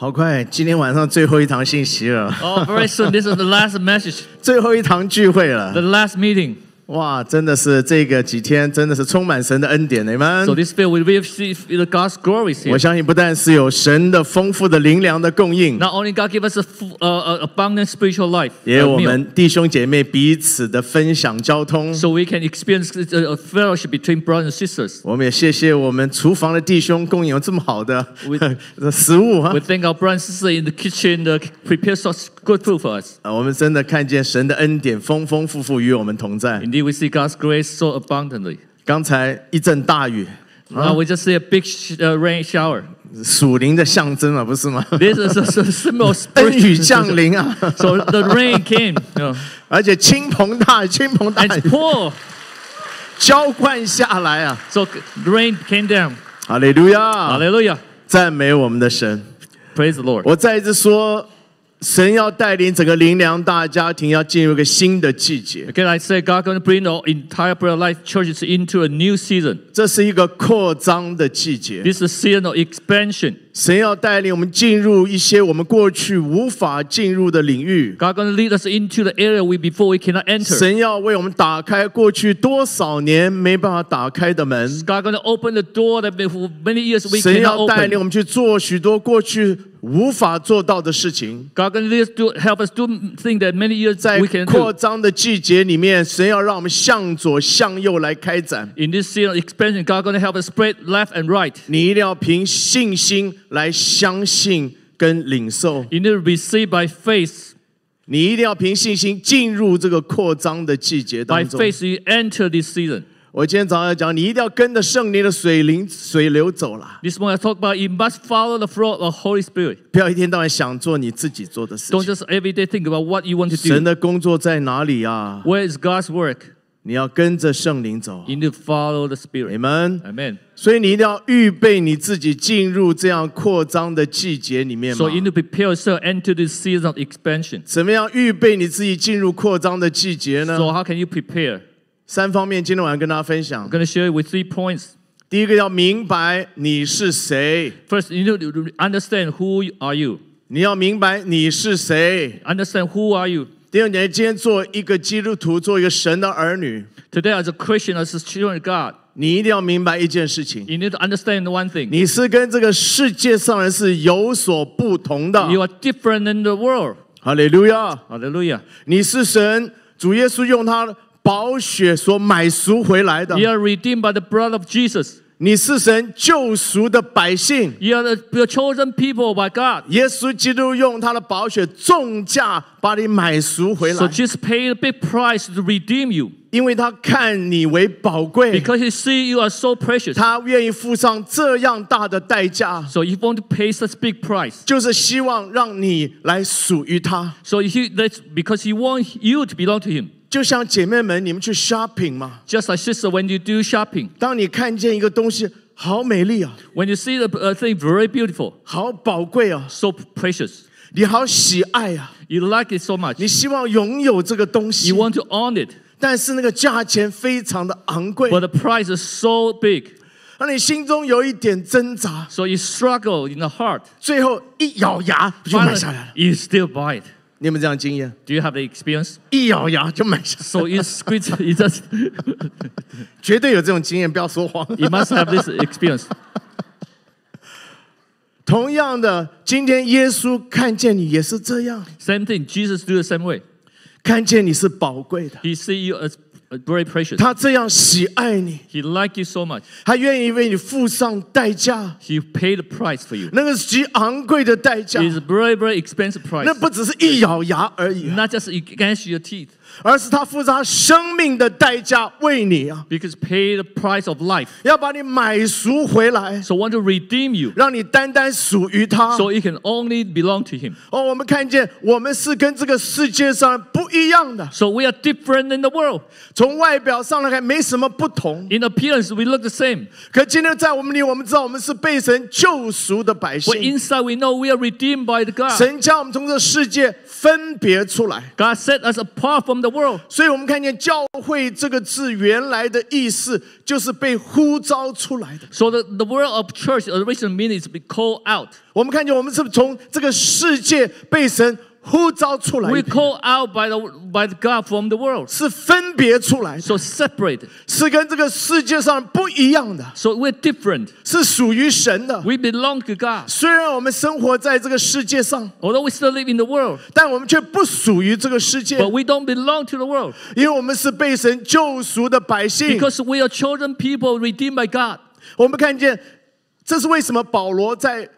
好快，今天晚上最后一堂信息了，Oh, very soon, this is the last message, 最后一堂聚会了 the。last meeting. 哇，真的是这个几天真的是充满神的恩典，你们 So。this field we receive the God's glories 我 here. 相信不但是有神的丰富的灵粮的供应， Not only God give us a full, uh, uh, abundant spiritual life, 也有 uh, 我 meal, 们弟兄姐妹彼此的分享交通。 so we can experience a, a fellowship between brothers and sisters. 我们也谢谢我们厨房的弟兄供应有这么好的 We- 食物哈 We。thank our brothers and sisters in the kitchen uh, prepare such good food for us. 啊，我们真的看见神的恩典丰丰富富与我们同在。 Indeed, we see God's grace so abundantly. 刚才一阵大雨， Now we just see a big sh- uh, rain shower. 属灵的象征啊，不是吗？ This is a, s- symbol of 恩雨 spiritual. 降临啊， So the rain came, you know, 而且倾盆大雨，倾盆大 and 雨 it's pour. 浇灌下来啊！ So the rain came down. 哈利路亚， Hallelujah. 赞美我们的神。 Praise the Lord. 我再一次说， 神要带领整个灵粮大家庭要进入一个新的季节， Again, I say God going to bring the entire prayer life churches into a new season. 这是一个扩张的季节。 This is a season of expansion. 神要带领我们进入一些我们过去无法进入的领域。 God going to lead us into the area we before we cannot enter. 神要为我们打开过去多少年没办法打开的门。 God going to open the door that before many years we 神 cannot 要带领 open. 我们去做许多过去 无法做到的事情。God going to help us do things that many years 在 we can 扩.张的季节里面，神要让我们向左向右来开展。In this season of expansion, God going to help us spread left and right. 你一定要凭信心来相信跟领受，You need to receive by faith. 你一定要凭信心进入这个扩张的季节当中 By。faith, you enter this season. 我今天早上要讲，你一定要跟着圣灵的水灵水流走啦， This morning I talk about you must follow the flow of the Holy Spirit. 不要一天到晚想做你自己做的事 Don't 情。 just every day think about what you want to 神 do. 的工作在哪里啊？ Where is God's work? 你要跟着圣灵走。 You need to follow the 你 Spirit. 们， Amen. 所以你一定要预备你自己进入这样扩张的季节里面嘛 So。you need to prepare yourself enter this season of expansion. 怎么样预备你自己进入扩张的季节呢？ So how can you prepare? 三方面，今天晚上跟大家分享 I'm。going to share with three points. 第一个要明白你是谁， First, you need to understand who are you. 你要明白你是谁。 Understand who are you. 第二点，今天做一个基督徒，做一个神的儿女， Today, as a Christian, as a children of God, 你一定要明白一件事情： you need to understand one thing. 你是跟这个世界上人是有所不同的。 You are different in the world. 哈利路亚！ Hallelujah. 你是神主耶稣用他的 宝血所买赎回来的，You are redeemed by the blood of Jesus. 你是神救赎的百姓。You are the chosen people by God. 耶稣基督用他的宝血重价把你买赎回来 So，Jesus paid a big price to redeem you 因为他看你为宝贵，because He see you are so precious. 他愿意付上这样大的代价，So He want to pay such big price. 就是希望让你来属于他。So He that's because He want you to belong to Him. 就像姐妹们，你们去 shopping 嘛， Just like sister, when you do shopping, 当你看见一个东西好美丽啊， when you see the uh, thing very beautiful, 好宝贵啊， so precious, 你好喜爱啊， you like it so much, 你希望拥有这个东西 you，want to own it, 但是那个价钱非常的昂贵， but the price is so big, 让你心中有一点挣扎， so you struggle in the heart. 最后一咬牙就买 Finally, 下来了。 you still buy it. 你有没有这样的经验？Do you have the experience? 一咬牙就买，So you squeeze, you just, 绝对有这种经验，不要说谎。you must have this experience. 同样的，今天耶稣看见你也是这样，Same thing, Jesus do the same way. 看见你是宝贵的，He see you as uh, very precious. 他这样喜爱你， He like you so much. 他愿意为你付上代价， He paid the price for you. 那个是极昂贵的代价， It's a very, very expensive price. 那不只是一咬牙而已， Not just against your teeth, 而是他付出他生命的代价为你啊，because pay the price of life. 要把你买赎回来，So want to redeem you. 让你单单属于他。So you can only belong to Him. 哦，我们看见我们是跟这个世界上不一样的，So we are different in the world. 从外表上来看没什么不同。In appearance, we look the same. 可今天在我们里，我们知道我们是被神救赎的百 But 姓，inside, we know we are redeemed by the God. 神将我们从这世界分别出来，God set us apart from the world. 所以我们看见“教会”这个字原来的意思就是被呼召出来的。So the, the word of church, original meaning is be called out. 我们看见我们是从这个世界被神呼召出来 We 的， call out by the by the God from the world. 是分别出来的， So separate. 是跟这个世界上不一样的， So we're different. 是属于神的。 We belong to God. 虽然我们生活在这个世界上， Although we still live in the world, 但我们却不属于这个世界， but we don't belong to the world 因为我们是被神救赎的百姓。 because we are chosen people redeemed by God. 我们看见，这是为什么保罗在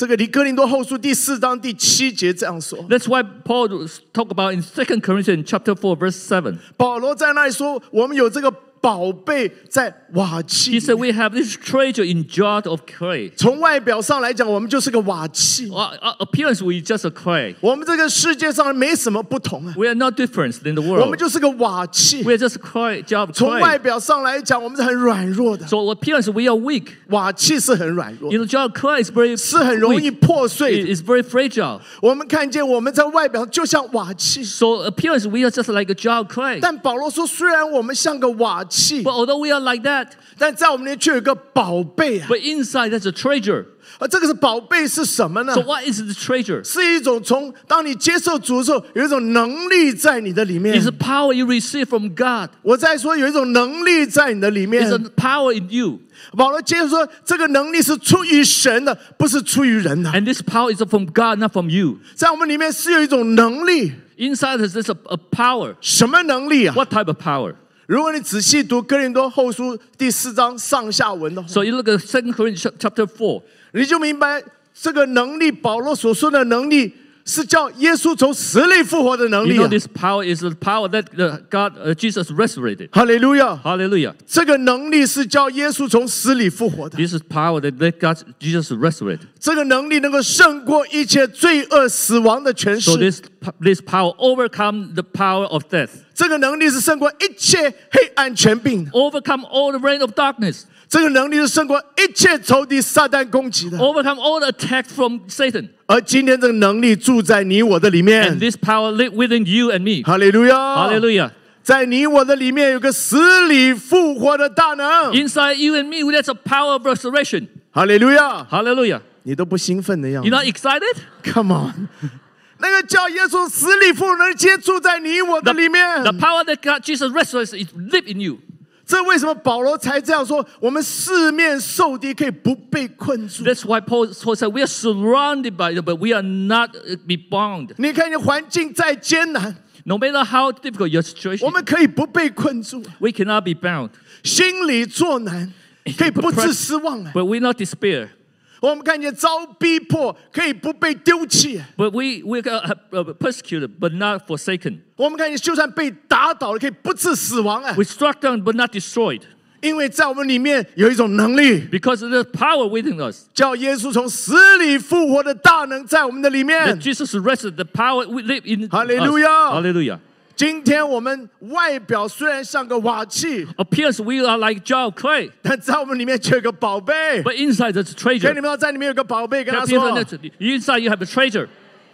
这个离哥林多后书第四章第七节这样说。That's why Paul talk about in Second Corinthians chapter four verse seven 保罗在那里说，我们有这个宝贝在瓦器 He 里 said 面。 we have this treasure in jar of clay. 从外表上来讲，我们就是个瓦器。 Our, our appearance we just a clay. 我们这个世界上没什么不同啊， We are not different than the 我们 world. 就是个瓦器 We。are just clay, jar of 从外 clay. 表上来讲，我们是很软弱的， So appearance we are weak. 瓦器是很软弱， You know, jar of clay is very 是很容易 weak. 破碎 It 的。 is very fragile. 我们看见我们在外表就像瓦器， So appearance we are just like a jar of clay. 但保罗说，虽然我们像个瓦器 But，although we are like that, 但在我们里面却有一个宝贝啊！ but inside there's a treasure. 而这个是宝贝是什么呢 So？what is the treasure? 是一种从当你接受主的时候，有一种能力在你的里面 It's。a power you receive from God. 我在说有一种能力在你的里面 It's。a power in you. 保罗接着说，这个能力是出于神的，不是出于人的。 And this power is from God, not from you. 在我们里面是有一种能力， Inside us is a, a power. 什么能力啊？ What type of power? 如果你仔细读哥林多后书第四章上下文的话，So you look at Second Corinthians chapter four. 你就明白这个能力，保罗所说的能力是叫耶稣从死里复活的能力 You 力 know 啊！this power is the power that uh, God, uh, Jesus resurrected. 哈利路亚！Hallelujah. 这个能力是叫耶稣从死里复活的，This is power that God, Jesus resurrected. 这个能力能够胜过一切罪恶、死亡的权势 So 势。this, this power overcome the power of death. 这个能力是胜过一切黑暗权柄的，Overcome all the reign of darkness. 这个能力是胜过一切仇敌撒旦攻击的。Overcome all the attacks from Satan. 而今天这个能力住在你我的里面 And，this power live within you and me. 哈利路亚！ Hallelujah. 在你我的里面有个死里复活的大能， Inside you and me, there's a power of resurrection. 哈利路亚！ Hallelujah. 你都不兴奋的样 You're 子 not excited? ，Come on！那个叫耶稣死里复活能接住在你我的 The, 里面， the power that God, Jesus resurrected is live in you. 这为什么保罗才这样说？我们四面受敌，可以不被困住。 That's why Paul, Paul said we are surrounded by it, but we are not uh, be bound. 你看见环境再艰难， No matter how difficult your situation, 我们可以不被困住； we cannot be bound. 心里作难，可以不致失望。哎， But we not despair. 我们看见遭逼迫，可以不被丢弃。哎 But we we are uh, persecuted, but not forsaken. 我们看见，就算被打倒了，可以不致死亡。啊 We，struck down, but not destroyed, 因为在我们里面有一种能力，because of the power within us. 叫耶稣从死里复活的大能在我们的里面。Jesus rested, the power we live in. Hallelujah. Hallelujah. 今天我们外表虽然像个瓦器，Appearance, we are like jar of clay, 但在我们里面却有个宝贝。but inside there's a 所以 treasure. 你们要在里面有个宝贝，跟他说 inside you have a treasure.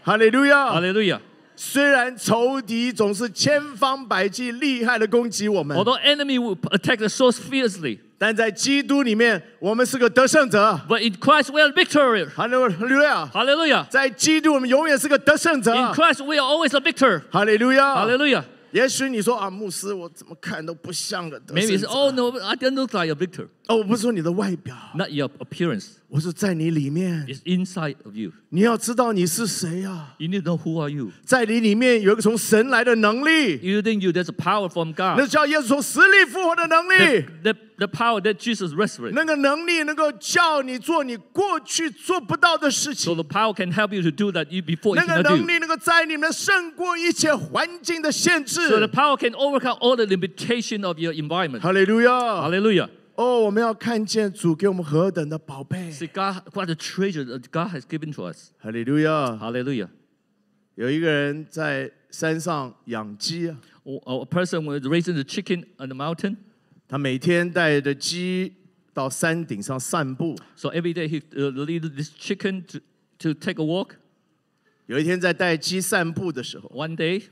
哈利路亚。Hallelujah. 虽然仇敌总是千方百计厉害的攻击我们，Although enemy will attack us so fiercely, 但在基督里面，我们是个得胜者。but in Christ we are 路亚！Hallelujah. 在基督，我们永远是个得胜者。In Christ we are always a victor. Hallelujah.！Hallelujah. 也许你说啊，牧师，我怎么看都不像个得 Maybe 胜 it's 者。 oh no, I don't look like a victor. 哦，我不是说你的外表， Not your appearance. 我是在你里面。 It's inside of you. 你要知道你是谁啊？ You need to know who are you. 在你里面有一个从神来的能力， Within you, there's a power from 那 God. 叫耶稣从死里复活的能力 The,。the, the power that Jesus resurrected. 那个能力能够叫你做你过去做不到的事 So 情， the power can help you to do that you before you 那个 cannot 能 do. 力能够在你们胜过一切环境的限 So the 制。 power can overcome all the limitation of your environment. 哈利路亚！ Hallelujah. 哦，我们要看见主给我们何等的宝贝。 See God, what a treasure that God has given to us. 哈利路亚！ Hallelujah. 有一个人在山上养鸡啊， Or- or A person was raising the chicken on the mountain. 他每天带着鸡到山顶上散步。 So every day he uh, lead this chicken to, to take a walk. 有一天在带鸡散步的时候， One day,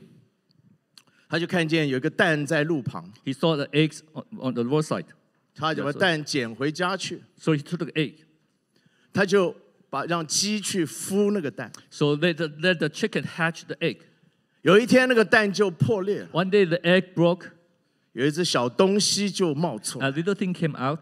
他就看见有一个蛋在路旁，He saw the eggs on, on the roadside. 他就把蛋捡回家去，So he took the egg. 他就把让鸡去孵那个蛋。So let the, let the chicken hatch the egg. 有一天那个蛋就破裂了，One day the egg broke. 有一只小东西就冒出来，A little thing came out.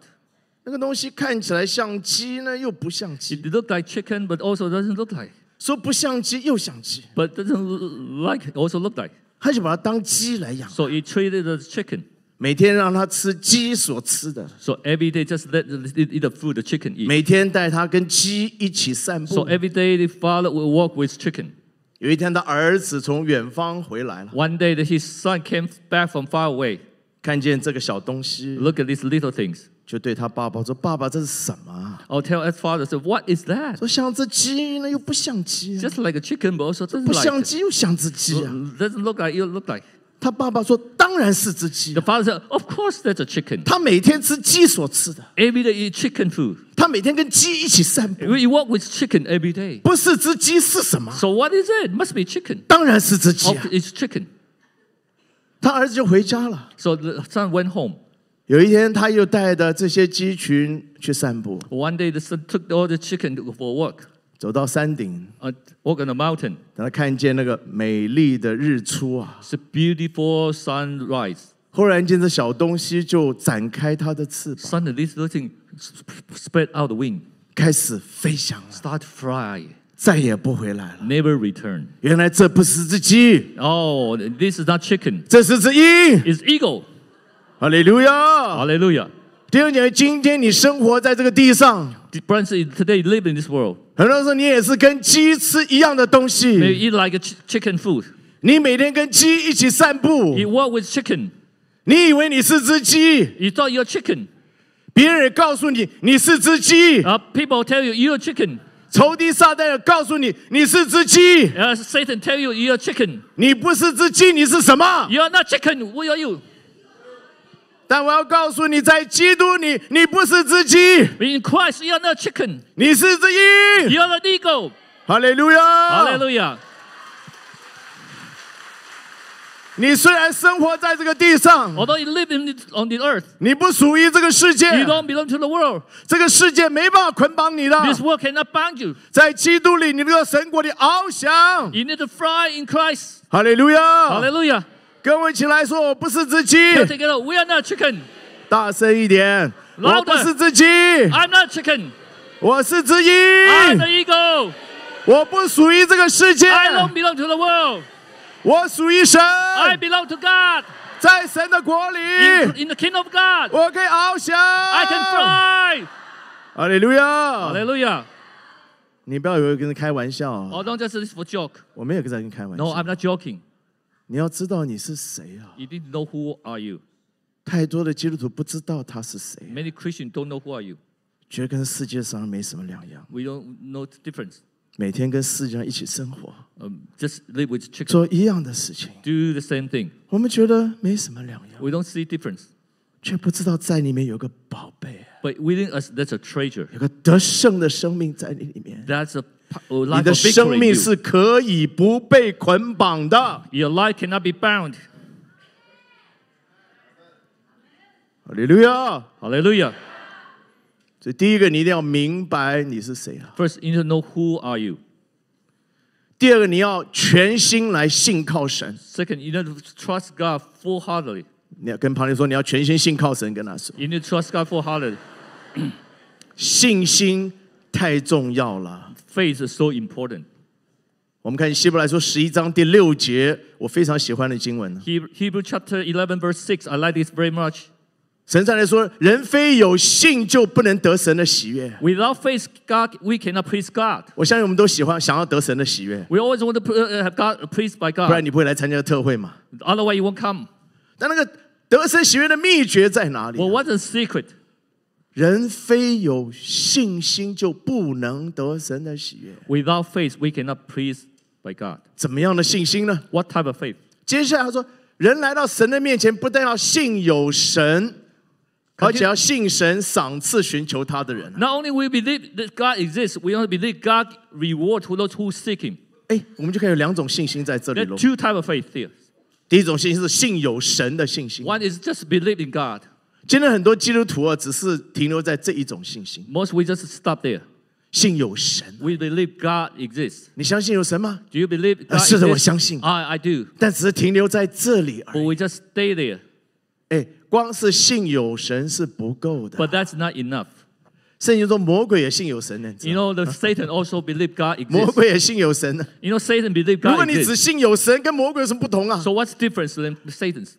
那个东西看起来像鸡呢，又不像鸡 It，looked like chicken, but also doesn't look like. 说不像鸡又像鸡，But doesn't like also look like. 他就把它当鸡来养，So he treated the chicken. 每天让它吃鸡所吃的，So every day just let it eat the food the chicken eat. 每天带它跟鸡一起散步 So。every day the father will walk with chicken. 有一天，他儿子从远方回来了，One day his son came back from far away. 看见这个小东西，Look at these little things. 就对他爸爸说：“爸爸，这是什么啊 I'll tell his father, what is？” that? 说像只鸡呢，又不像鸡、啊，Just like a chicken, but also doesn't 不像.鸡又像只鸡啊。Doesn't look like you look like. 他爸爸说：“当然是只鸡 The 啊、father said, of course that's a chicken. 他每天吃鸡所吃的，Every day eat chicken food. 他每天跟鸡一起散步。You walk with chicken every day. 不是只鸡是什么？So what is it? Must be chicken. 当然是只鸡 Oh, 啊。it's chicken. 他儿子就回家了。So the son went home. 有一天，他又带着这些鸡群去散步，One day the son took all the chicken for a walk. 走到山顶，Uh, walk on the mountain. 等他看见那个美丽的日出啊！It's a beautiful sunrise. 忽然间，这小东西就展开它的翅膀，Suddenly this little thing sp- spread out the wing, 开始飞翔了，start fly, 再也不回来了。never return. 原来这不是只鸡，Oh, this is not chicken. 这是只鹰。It's eagle. 哈利路亚！ Hallelujah. 弟兄姐妹，今天你生活在这个地上， The Brothers, today you live in this world. 很多时候你也是跟鸡吃一样的东 Maybe 西。 eat like a ch- chicken food. 你每天跟鸡一起散步， You walk with chicken. 你以为你是只鸡， You thought you're chicken. 别人也告诉你你是只鸡， Uh, people tell you you're chicken. 仇敌撒旦也告诉你你是只鸡， Uh, Satan tell you you're chicken. 你不是只鸡，你是什么？ You're not chicken. What are you? 但我要告诉你，在基督里，你不是只鸡，In Christ, you are not chicken. 你是只鹰。You are an eagle. 哈利路亚！Hallelujah. 你虽然生活在这个地上，Although you live in it, on the earth, 你不属于这个世界，you don't belong to the world. 这个世界没办法捆绑你的。This world cannot bind you. 在基督里，你这个神国的翱翔。You need to fly in Christ. 哈利路亚！Hallelujah. 跟我一起来说，我不是只鸡. We are not chicken. 大声一点，我不是只鸡，I'm not chicken. 我是只鹰 I'm the，eagle. 我不属于这个世界，I don't belong to the world. 我属于神，I belong to God. 在神的国里，In, in the kingdom of God, 我可以翱翔。I can fly. 哈利路亚！Hallelujah. 你不要以为跟人开玩笑啊，Oh, don't just this for joke. 我没有跟人开玩笑 No, I'm not joking. 你要知道你是谁啊！You need to know who are you. 太多的基督徒不知道他是谁，Many Christians don't know who are you. 觉得跟世界上没什么两样，We don't know the difference. 每天跟世界上一起生活，Um, just live with chicken. 做一样的事情，Do the same thing. 我们觉得没什么两样，We don't see difference. 却不知道在里面有个宝贝，But within us, that's a treasure. 有个得胜的生命在你里面。That's a 你的生命是可以不被捆绑的。Your life cannot be bound. 哈利路亚！Hallelujah. 所以第一个，你一定要明白你是谁啊。First, you need to know who are you. 第二个，你要全心来信靠神。Second, you need to trust God full-heartedly. 你要跟旁边说，你要全心信靠神，跟他说，You need to trust God full-heartedly. 信心太重要了。Faith is so important. 我们看希伯来说十一章第六节，我非常喜欢的经文。Hebrew, Hebrew chapter eleven verse six, I like this very much. 神上来说，人非有信就不能得神的喜悦。Without faith, God, we cannot please God. 我相信我们都喜欢想要得神的喜悦，We always want to uh, have God pleased by God. 不然你不会来参加特会嘛。Otherwise, you won't come. 但那个得神喜悦的秘诀在哪里 what's the secret? 人非有信心就不能得神的喜悦。Without faith, we cannot please by God. 怎么样的信心呢？What type of faith? 接下来他说，人来到神的面前，不但要信有神，而且要信神赏赐寻求他的人。Not only we believe that God exists, we also believe God reward to those who seek Him. 哎，我们就看有两种信心在这里喽。two type of faith here. 第一种信心是信有神的信心。One is just believe in God. 今天很多基督徒啊，只是停留在这一种信心，Most we just stop there. 信有神。We believe God exists. 你相信有神吗？Do you believe 是的，我?相信，I, I do. 但只是停留在这里而 But 已。we just stay there. 哎，光是信有神是不够的。But that's not enough. 圣经说魔鬼也信有神呢，You 道 know, the Satan also believe God 魔 exists. 魔鬼也信有神呢。You know, Satan believe God exists. 如果你只信有神，跟魔鬼有什么不同啊？So what's difference than Satan's?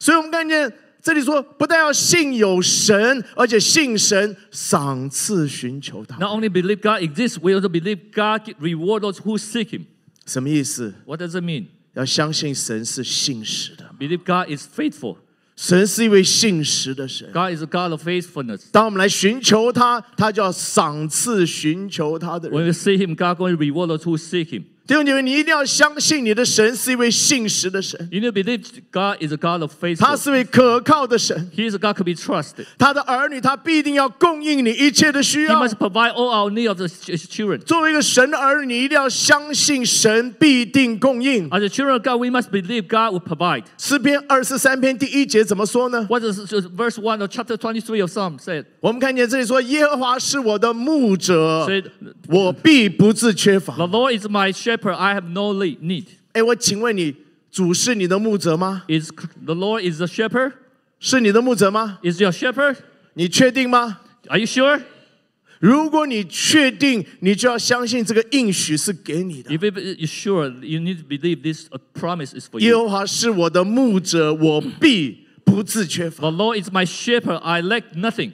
所以我们看见这里说，不但要信有神，而且信神赏赐寻求他。Not only believe God exists, we also believe God reward those who seek Him. 什么意思？What does it mean? 要相信神是信实的，Believe God is faithful. 神是一位信实的神。God is a God of faithfulness. 当我们来寻求他，他就要赏赐寻求他的人 When 人。we seek Him, God going to reward those who seek Him. 弟兄姐妹，你一定要相信你的神是一位信实的神，You need to believe God is a God of faithful. 是位可靠的神。He is a God to be trusted. 他的儿女，他必定要供应你一切的需要 He 要。must provide all our needs of the ch- children. 作为一个神的儿女，你一定要相信神必定供应。As the children of God, we must believe God will provide. 诗篇二十三篇第一节怎么说呢？What does verse 1 of chapter 23 of Psalm said? 我们看见这里说：“耶和华是我的牧者，Said, 我必不致缺乏。The Lord is my shepherd, I have no le- need. ”哎，我请问你，主是你的牧者吗？ Is the Lord is the shepherd? 是你的牧者吗？ Is your shepherd? 你确定吗？ Are you sure? 如果你确定，你就要相信这个应许是给你的。 If you're sure, you need to believe this uh, promise is for 耶 you. 和华是我的牧者，我必不致缺乏。 The Lord is my shepherd, I lack nothing.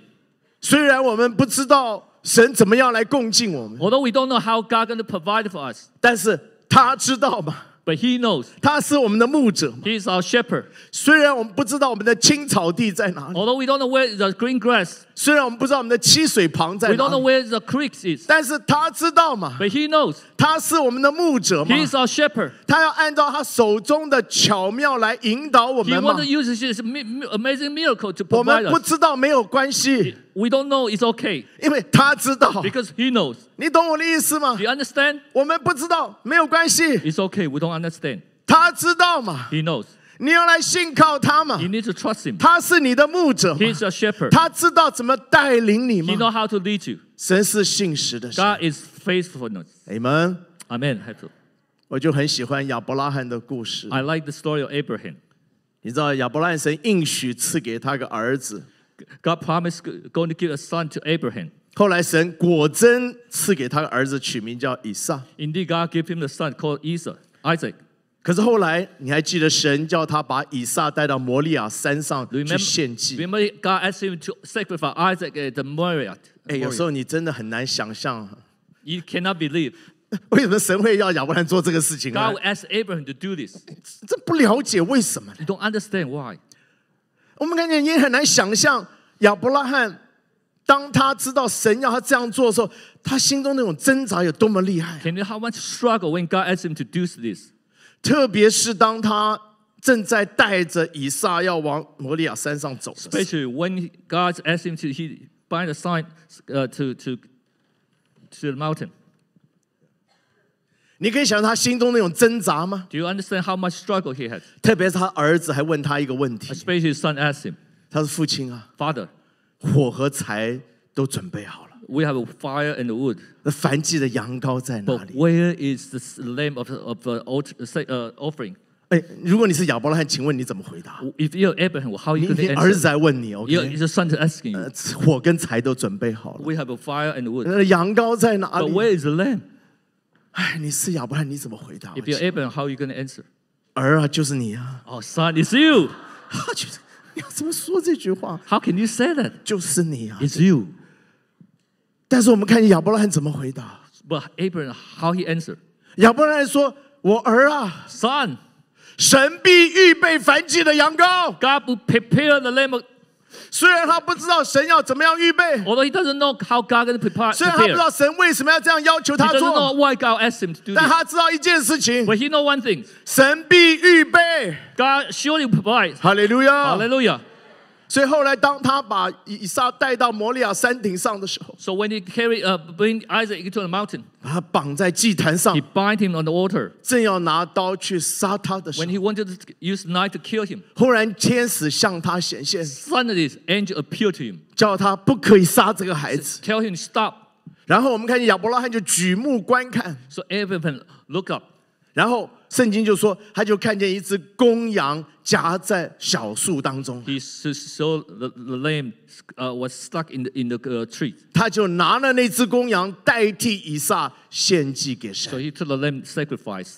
虽然我们不知道 神怎么样来供应我们， Although we don't know how God going to provide for us, 但是他知道嘛， but He knows. 他是我们的牧者嘛。 He is our shepherd. 虽然我们不知道我们的青草地在哪里， Although we don't know where the green grass, 虽然我们不知道我们的七水旁在 we 哪 don't know 里，where the creeks is, 但是他知道嘛，but He knows. 他是我们的牧者嘛 He，is our shepherd. 他要按照他手中的巧妙来引导我们 He 们嘛 wants to。use His mi- mi- amazing miracle to 我 provide 们不 us. 知道没有关系，We don't know it's okay 因为他知道。because He knows. 你懂我的意思吗 Do？you understand? 我们不知道没有关系，It's okay. We don't understand. 他知道嘛。He knows. 你要来信靠他嘛 You，need to trust Him. 他是你的牧者嘛 He is your shepherd. 他知道怎么带领你 He 吗？ know how to lead you. 神是信实的神。 God is faithfulness. 你们， Amen. Have to. 我就很喜欢亚伯拉罕的故事。 I like the story of Abraham. 你知道亚伯拉罕神应许赐给他个儿子， God promised going to give a son to Abraham. 后来神果真赐给他个儿子，取名叫以撒。 Indeed, God gave him the son called Esau, Isaac. 可是后来你还记得神叫他把以撒带到摩利亚山上 Do you 去 remember, 献祭？ remember God asked him to sacrifice Isaac at the Moriah. 哎，有时候你真的很难想象， You cannot believe. 为什么神会要亚伯拉罕做这个事情啊 God？will ask Abraham to do this. 这不了解为什么呢？ You don't understand why. 我们看见也很难想象亚伯拉罕，当他知道神要他这样做的时候，他心中那种挣扎有多么厉害。 Can you how much struggle when God asked him to do this? 特别是当他正在带着以撒要往摩利亚山上走的时候， Especially when God asked him to he bind a sign uh, to to to the mountain. 你可以想象他心中那种挣扎吗？ Do you understand how much struggle he had? 特别是他儿子还问他一个问题， Especially his son asked him, 他说：“父亲啊， Father, 火和柴都准备好了， we have a fire and a wood, 那燔祭的羊羔在哪 but 里 where is the s- lamb of of the alt- uh, offering?？” 哎，如果你是亚伯拉罕，请问你怎么回答？ If you're Abraham, how are 你 you 你 going to 儿 answer? 子在问你 Your, ，OK？ your son is asking 呃 you. 火跟柴都准备好了， We have a fire and a wood, 那羊羔在哪 but 里？ where is the lamb? 哎，你是亚伯拉罕，你怎么回答？ If you're Abraham, how are you going to answer? 儿啊，就是你啊！ Oh, son, it's you. 他觉得你要怎么说这句话？ How can you say that? 就是你啊！ It's you. 但是我们看见亚伯拉罕怎么回答？ But Abraham, how he answered? 亚伯拉罕说：“我儿啊， Son, 神必预备燔祭的羊羔。 God will prepare the lamb. of-" 虽然他不知道神要怎么样预备， Although he doesn't know how God going to prepare, 虽然他不知 prepare. 道神为什么要这样要求 He 他 doesn't 做 know，why God asked him to do 但 this. 他知道一件事情： But he know one thing. 神必预备。 God surely will provide. 哈利路亚！ 所以后来当他把以以撒带到摩利亚山顶上的时候，So when he carried, uh, bring Isaac into the mountain, 把他绑在祭坛上 he，bind him on the altar. 正要拿刀去杀他的时候 When，he wanted to use knife to kill him, 忽然天使向他显现，suddenly angel appeared to him, 叫他不可以杀这个孩子。tell him stop. 然后我们看见亚伯拉罕就举目观看，So everyone look up. 然后圣经就说，他就看见一只公羊夹在小树当中，He saw the, the lamb uh, was stuck in the, in the uh, tree. 他就拿了那只公羊代替以撒献祭给神 So 神。he took the lamb sacrifice.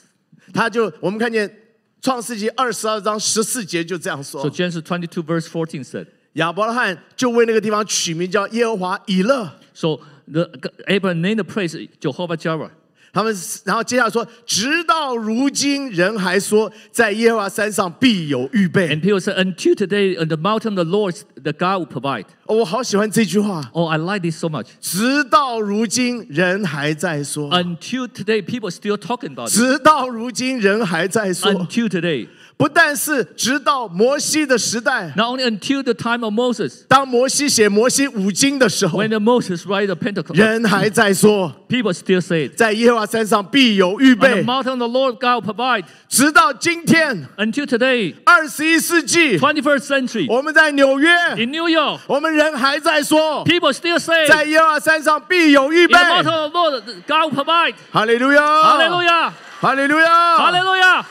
他就我们看见创世纪二十二章十四节就这样说 So 说，Genesis twenty two verse fourteen said, 亚伯拉罕就为那个地方取名叫耶和华以勒。So the, Abraham named the place Jehovah Jireh. 他们然后接下来说，直到如今人还说，在耶和华山上必有预备。And people said, until today, on the mountain the Lord, the God will provide. 哦我好喜欢这句话。Oh, I like this so much. 直到如今人还在说，Until today, people still talking about it. 直到如今人还在说，Until today. 不但是直到摩西的时代， Not only until the time of Moses, 当摩西写摩西五经的时候， when the Moses write the Pentecost, 人还在说， people still say it. 在耶和华山上必有预 On the 备。 mountain of the Lord God will provide. 直到今天， Until today, 二十一世纪， 21st century, 我们在纽约， in New York, 我们人还在说， people still say, 在耶和华山上必有预 in 备 the。mountain of the Lord, God will provide. 哈利路亚， Hallelujah! 哈利路亚， Hallelujah!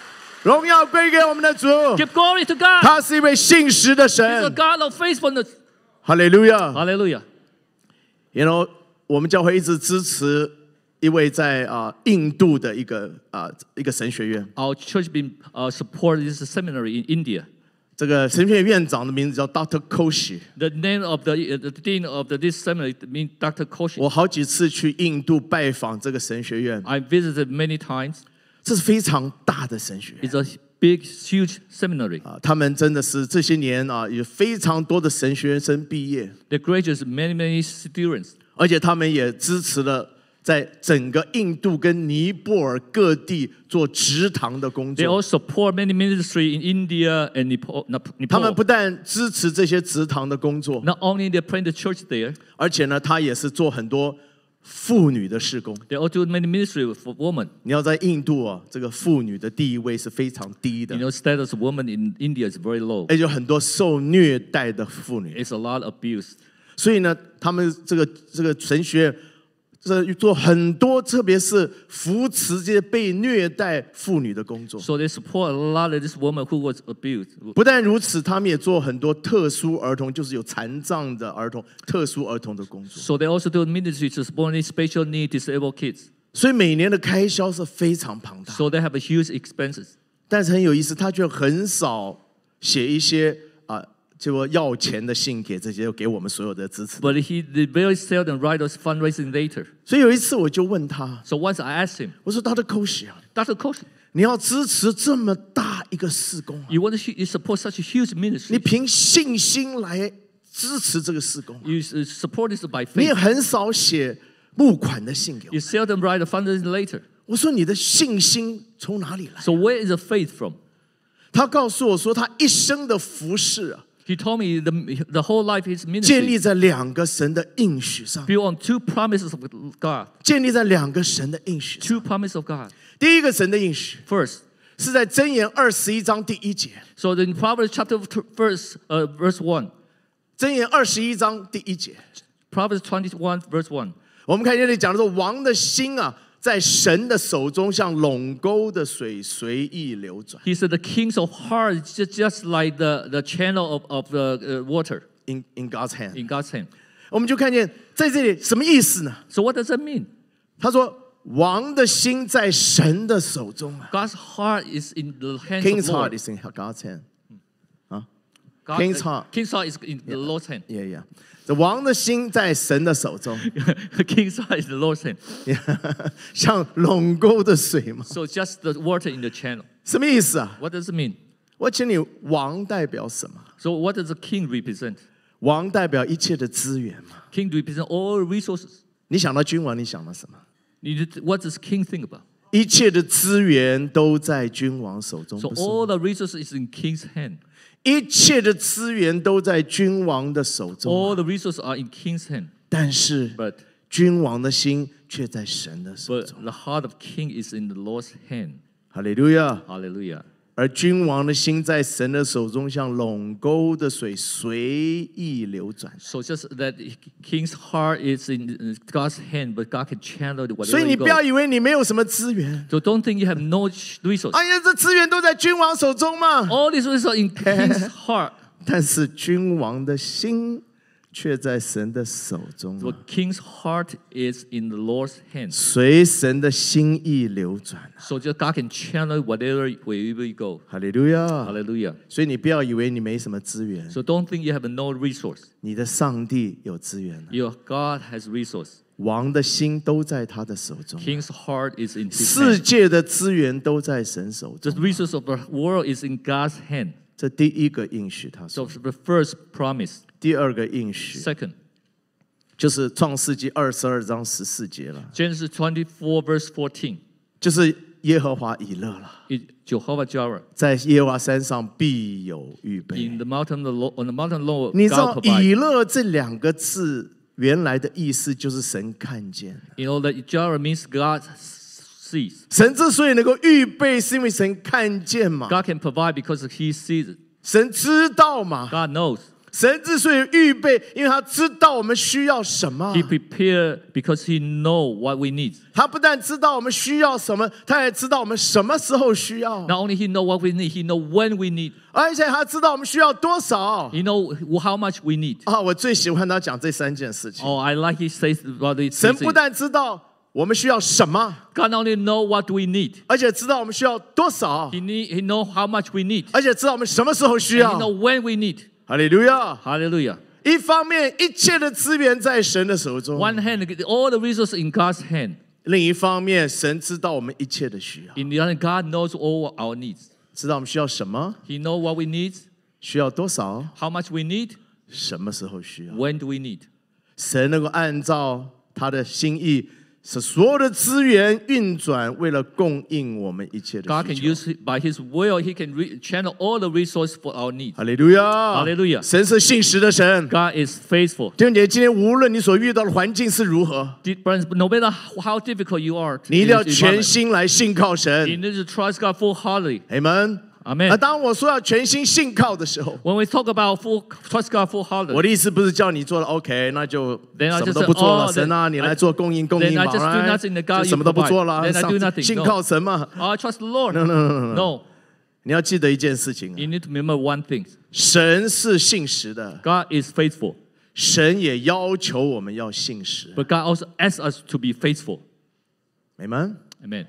荣耀归给我们的主， Give glory to God. 他是一位信实的 He's a 神。 God of faithfulness. 哈利路亚。 Hallelujah. You know，我们教会一直支持一位在啊、印度的一个啊、一个神学院， Our church been uh, support this seminary in India. 这个神学院院长的名字叫 Dr. Koshi。 The name of the, uh, the dean of the, this seminary means Dr. Koshi. 我好几次去印度拜访这个神学院， I visited many times. 这是非常大的神学院 It's a big, huge seminary. 啊！他们真的是这些年啊，有非常多的神学生毕业，They graduates many, many students. 而且他们也支持了在整个印度跟尼泊尔各地做植堂的工作 They。also support many ministry in India and Nepal. Nep- 他们不但支持这些植堂的工作，Not only they plant the church there, 而且呢，他也是做很多妇女的事工。they also do many ministry for women. 你要在印度啊，这个妇女的地位是非常低的 You，know, status of woman in India is very low. 而且有很多受虐待的妇女。It's a lot of abuse. 所以呢，他们这个这个神学院，这做很多，特别是扶持这些被虐待妇女的工作。So they support a lot of this woman who was abused. 不但如此，他们也做很多特殊儿童，就是有残障的儿童、特殊儿童的工作。So they also do ministry to support any special need disabled kids. 所以每年的开销是非常庞大。So they have a huge expenses. 但是很有意思，他却很少写一些 啊，结果要钱的信给这些给我们所有的支持。 But he they very seldom write those fundraising later. 所以有一次我就问他， So once I asked him, 我说：“他的 coach 啊， Dr. Kosh, 你要支持这么大一个事工啊， you want to hu- you support such a huge 你 ministry. 凭信心来支持这个事工， You s- support this by 你也 faith. 很少写募款的信给我 You。seldom write a fundraising later. 我说你的信心从哪里来？ So where is the faith from? 他告诉我说，他一生的服饰啊， He told me the, the whole life his 建 ministry 立在两个神的应许上，built on two promises of God. 建立在两个神的应许上。Two promises of God. 第一个神的应许 First, 是在箴言二十一章第一节，so in Proverbs chapter verse uh, verse one, 箴言二十一章第一节，Proverbs twenty one verse one. 我们看这里讲的说，王的心啊，在神的手中，像垄沟的水随意流转。 He said the kings of heart is just, just like the, the channel of, of the uh, water In in God's hand， in God's hand. 我们就看见在这里什么意思呢？ So what does that mean? 他说，王的心在神的手中啊 God's heart is in the hands ，King's of Lord. heart is in God's hand。 God- King's uh, heart. King's heart is in the Lord's hand. Yeah, yeah。这王的心在神的手中， King's heart is the Lord's hand. 像垄沟的水嘛， So just the water in the channel. 什么意思啊？ What does it mean? 我请你，王代表什么？ So what does the king represent? 王代表一切的资源嘛。 King represent all resources. 你想到君王，你想到什么？ You did- What does king think about? 一切的资源都在君王手中， So 不是吗 all the resources is in king's hand. 一切的资源都在君王的手中， All the resources are in king's hand, 但是 but 君王的心却在神的手 but 中。 the heart of king is in the Lord's hand. 哈利路亚！ Hallelujah. 而君王的心在神的手中，像垄沟的水随意流转。So just that king's heart is in God's hand, but God can channel it 所以你不要以为你没有什么资源，So don't think you have no resource. 哎呀，这资源都在君王手中嘛。All these resources in king's heart. 但是君王的心却在神的手中 The 啊，king's heart is in the Lord's hands. 随神的心意流转啊。So just God can channel whatever wherever you go. 哈利路亚！Hallelujah. 所以你不要以为你没什么资源，So don't think you have no resource. 你的上帝有资源啊，Your God has resource. 王的心都在他的手中，King's heart is in his 世 hand. 界的资源都在神手 The。resource of the world is in God's hand. 这第一个应许，他说 So。the first promise. 第二个应许 Second, 就是创世纪二十二章十四节了，Genesis 24 verse 14. 就是耶和华以勒了，It, Jehovah Jireh. 在耶和华山上必有预备。In the mountain, the Lord, on the mountain, Lord, 你知 God 道.以勒这两个字原来的意思就是神看见。You know that Jireh means God sees. 神之所以能够预备，是因为神看见嘛，God can provide because He sees it. 神知道嘛。God knows. 神之所以预备，因为他知道我们需要什么 He。prepared because He know what we need. 他不但知道我们需要什么，他也知道我们什么时候需要， Not only He know what we need, He know when we need. 而且他知道我们需要多少。 He know how much we need. 啊，我最喜欢他讲这三件事情。 Oh, I like He says about it. 神不但知道我们需要什么， God not only know what we need. 而且知道我们需要多少， He need, He know how much we need. 而且知道我们什么时候需 And 要 He。know when we need. 哈利路亚！Hallelujah. 一方面，一切的资源在神的手中；One hand, all the resources in God's hand. 另一方面，神知道我们一切的需要，In the other, God knows all our needs. 知道我们需要什么，He know what we need, 需要多少，how much we need, 什么时候需要。when do we need. 神能够按照他的心意，使所有的资源运转，为了供应我们一切的 God 需 can 求。use by His will. He can re- channel all the resources for our needs. 哈利路亚！哈利路亚神是信实的神。God is faithful. 弟兄姐妹，今天无论你所遇到的环境是如何 Friends, no matter how difficult you are, 你一定要 in this 全 environment, 心来信靠 you 神。need to trust God full-heartedly. 阿门。Amen. 那当我说要全心信靠的时候， When we talk about full, trust God 我 full-heartedly, 的意思不是叫你做了 OK，那就 Then I 什么 just 都不做 say, 了。 oh, 神啊， then 你 I- 来做供应供 then 应 I 吧， just do 来 nothing, the God 就 you 什么都不做了， provide. Then I 上 do nothing. 信 No. 靠神嘛。 oh, I trust the Lord. No, no, no, no, no. No, 你要记得一件事情啊， you need to remember one thing. 神是信实的， God is faithful, 神也要求我们要信实。 but God also asks us to be faithful. 明白？ Amen.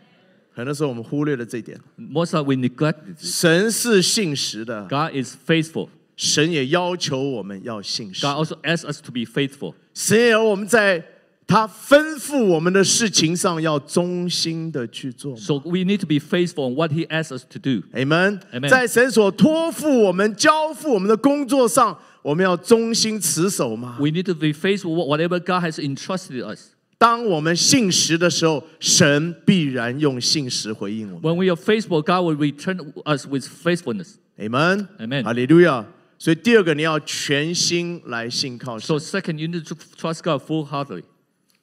很多时候我们忽略了这一点。 Most of we neglect it. 神是信实的， God is faithful. 神也要求我们要信实。 God also asks us to be faithful. 神也要我们在他吩咐我们的事情上要忠心的去做。 So we need to be faithful in what He asks us to do. Amen。 Amen 在神所托付我们、交付我们的工作上，我们要忠心持守嘛。 We need to be faithful whatever God has entrusted us. 当我们信实的时候，神必然用信实回应我们。 When we are faithful, God will return us with faithfulness. Amen。 Amen 哈利路亚。所以第二个，你要全心来信靠神 So。second, you need to trust God full-heartedly.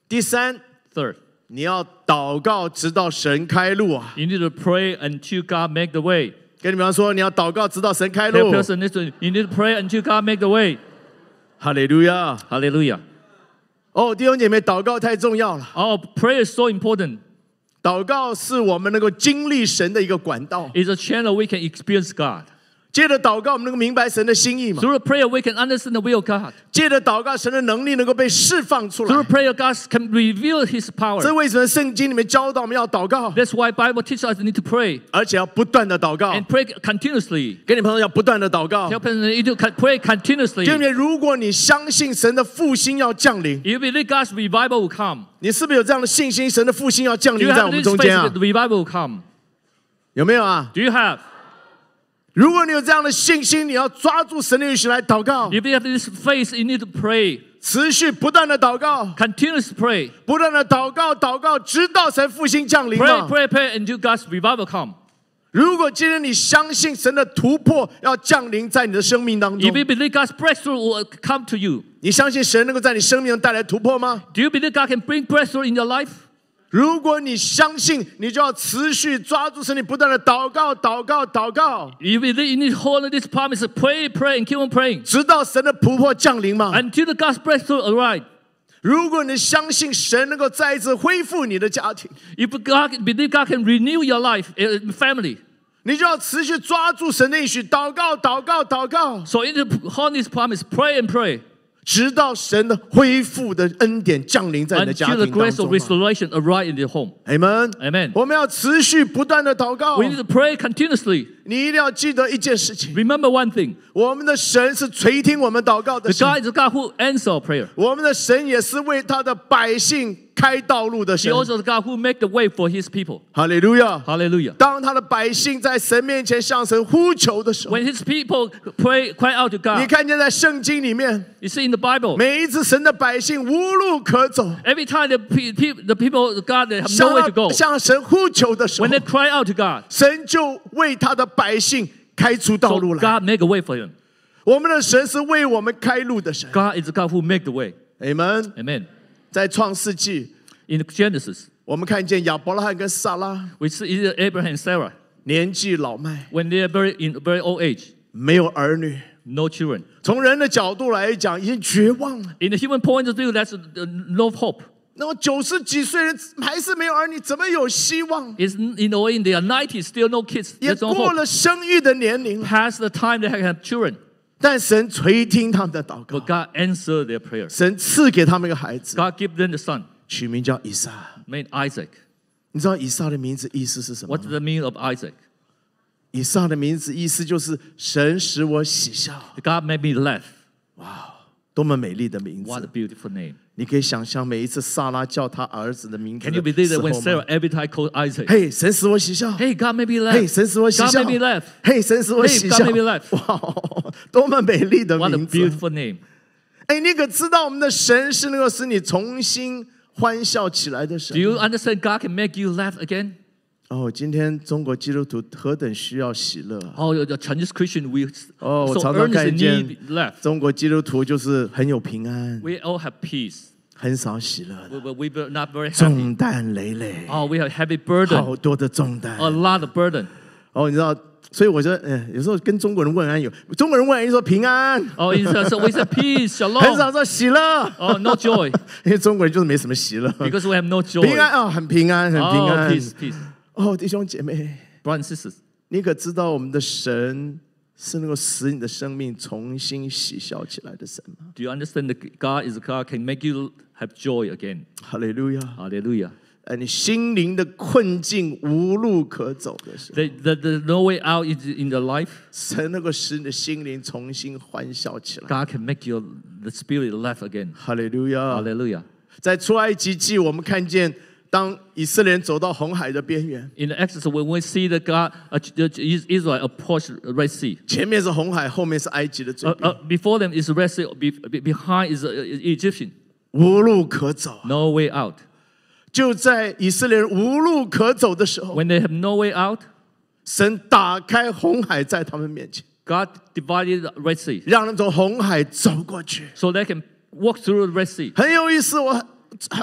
第三， Third, 你要祷告，直到神开路啊。 you need to pray until God make the way. 跟你们说，你要祷告，直到神开 That 路。 person needs to, you need to pray until God make the way. 哈利路亚。 Hallelujah. 哦，弟兄姐妹，祷告太重要了。Our prayer is so important. 祷告是我们能够经历神的一个管道。It's a channel we can experience God. 借着祷告，我们能够明白神的心意嘛？Through prayer, we can understand the will of God. 借着祷告，神的能力能够被释放出来 Through 来。prayer, God can reveal His power. 这为什么圣经里面教导我们要祷告，That's why Bible teaches us need to pray 而且要不断的祷告 and？pray continuously. 跟你朋友要不断的祷告。Tell person you need to pray continuously. 因为，如果你相信神的复兴要降临，You believe God's revival will come. 你是不是有这样的信心？神的复兴要降临在我们中间啊 revival will come? 有没有啊？Do you have? 如果你有这样的信心，你要抓住神的允许来祷告，If you have this faith, you need to pray. 持续不断的祷告，Continuously pray. 不断的祷告，祷告，直到神复兴降临 Pray, pray, pray until God's revival come. 如果今天你相信神的突破要降临在你的生命当中 If you，believe God's breakthrough will come to you, 你相信神能够在你生命中带来突破吗？do you believe God can bring breakthrough in your life? 如果你相信，你就要持续抓住神，你不断的祷告、祷告、祷告， You believe you need to hold on this promise, pray, pray, and keep on praying 直到神的突破降临吗？ until the God's breakthrough arrive. 如果你相信神能够再一次恢复你的家庭， If God believe God can renew your life, uh, family, 你就要持续抓住神的应许，祷告、祷告、祷告， so in the hold this promise, pray and pray 直到神的恢复的恩典降临在你的家 until the 庭当 grace 中 of 吗。restoration arrive in your home. 阿门。Amen. 我们要持续不断的祷告 We。need to pray continuously. 你一定要记得一件事情：Remember one thing: 我们的神是垂听我们祷告的 the 神，God is God who answers our prayer. 我们的神也是为他的百姓开道路的 He 神。 also is the God who make the way for His people. 哈利路亚！ Hallelujah. 当他的百姓在神面前向神呼求的时候， When His people pray, cry out to 你 God, 看见在圣经里面， you see in the Bible, 每一次神的百姓无路可走， every time the, pe- pe- the people of God they have 向 nowhere to 他 go, 向神呼求的时候 when，they cry out to God, 神就为他的百姓开出道 so 路来。 God make a way for them. 我们的神是为我们开路的神。 God is the God who make the way. 阿门。 Amen. 在创世纪， In Genesis, 我们看见亚伯拉罕跟撒拉 we see either Abraham and Sarah 年纪老迈， when they are very in very old age, 没有儿女。 no children. 从人的角度来讲，已经绝望了。 In the human point of view, that's uh, no hope. 那么九十几岁人还是没有儿女，怎么有希望？ It's you know in their 90s, still no kids. 也 There's no 过 hope. 了生育的年龄了， Past the time they have children, 但神垂听他们的祷 but 告，God answered their prayers. 神赐给他们一个孩子，God give them the son, 取名叫以撒。made Isaac. 你知道以撒的名字意思是什么 What's 吗？the meaning of Isaac? 以撒的名字意思就是神使我喜笑，God made me laugh. 多么美丽的名字 What a！beautiful name. 你可以想象每一次萨拉叫他儿子的名字 Can you believe 时 that when Sarah every time called Isaac, 嘿，神使我喜笑。hey, God made me laugh. 嘿，神使我喜笑 God made me laugh.。嘿，神使我喜 Hey, 笑 God made me laugh.。哇，多么美丽的名字 What a！beautiful name. 哎，你可知道我们的神是能够使你重新欢笑起来的神 Do？you understand God can make you laugh again? 哦，今天中国基督徒何等需要喜乐啊！Oh, the Chinese Christian, we 哦，我 so 常常 earnestly 看见 need. 中国基督徒就是很有平安，We all have peace. 很少喜乐 We, 的，we, we're not very happy. 重担累累，Oh, we have heavy burden. 好多的重担。A lot of burden. 哦，你知道，所以我觉得，嗯，有时候跟中国人问安有，中国人问安说平安，Oh, it's, uh, so we say peace, 很 shalom. 少说喜乐，Oh, no joy. 因为中国人就是没什么喜乐。Because we have no joy. 平安啊、很平安，很平 Oh, 安。peace, peace. 哦，弟兄姐妹，Brothers and sisters, 你可知道我们的神是能够使你的生命重新喜笑起来的神吗？do you understand that God is a God can make you have joy again? 哈利路亚！Hallelujah. 呃，你心灵的困境无路可走的时候，The, the, the no way out is in the life. 神能够使你的心灵重新欢笑起来。God can make your the spirit laugh again. 哈利路亚！Hallelujah. 在出埃及记，我们看见，当以色列人走到红海的边缘， In the Exodus, when we see the God, uh, the Israel approach the Red Sea, 前面是红海，后面是埃及的嘴 uh, 边， uh, before them is the Red Sea, be, be- behind is uh, Egyptian. 无路可走。 No way out. 就在以色列人无路可走的时候， When they have no way out, 神打开红海在他们面前， God divided the Red Sea 让他们从红海走过去。 so they can walk through the Red Sea. 很有意思，我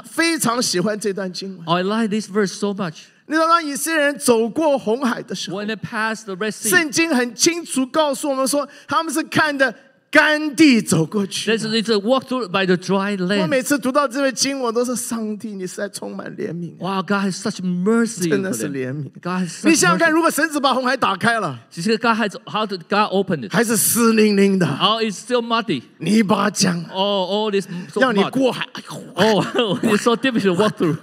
非常喜欢这段经文。I like this verse so much. 你知道，当以色列人走过红海的时候 When，they pass the Red Sea, 圣经很清楚告诉我们说，他们是看着干地走过去 this。is it's a walk through by the dry 我 land. 每次读到这位经文，我都是上帝，你实在充满怜悯，Wow, God has such mercy 真 for 的是 them. 怜悯。God has 你 such 想想看，mercy. 如果神只把红海打开了，You see, God has how did God open it? 还是湿淋淋的 Oh, it's still muddy. 泥巴浆，Oh, all this so 要你 mud. 过海，哎呦，Oh, it's so difficult to walk through.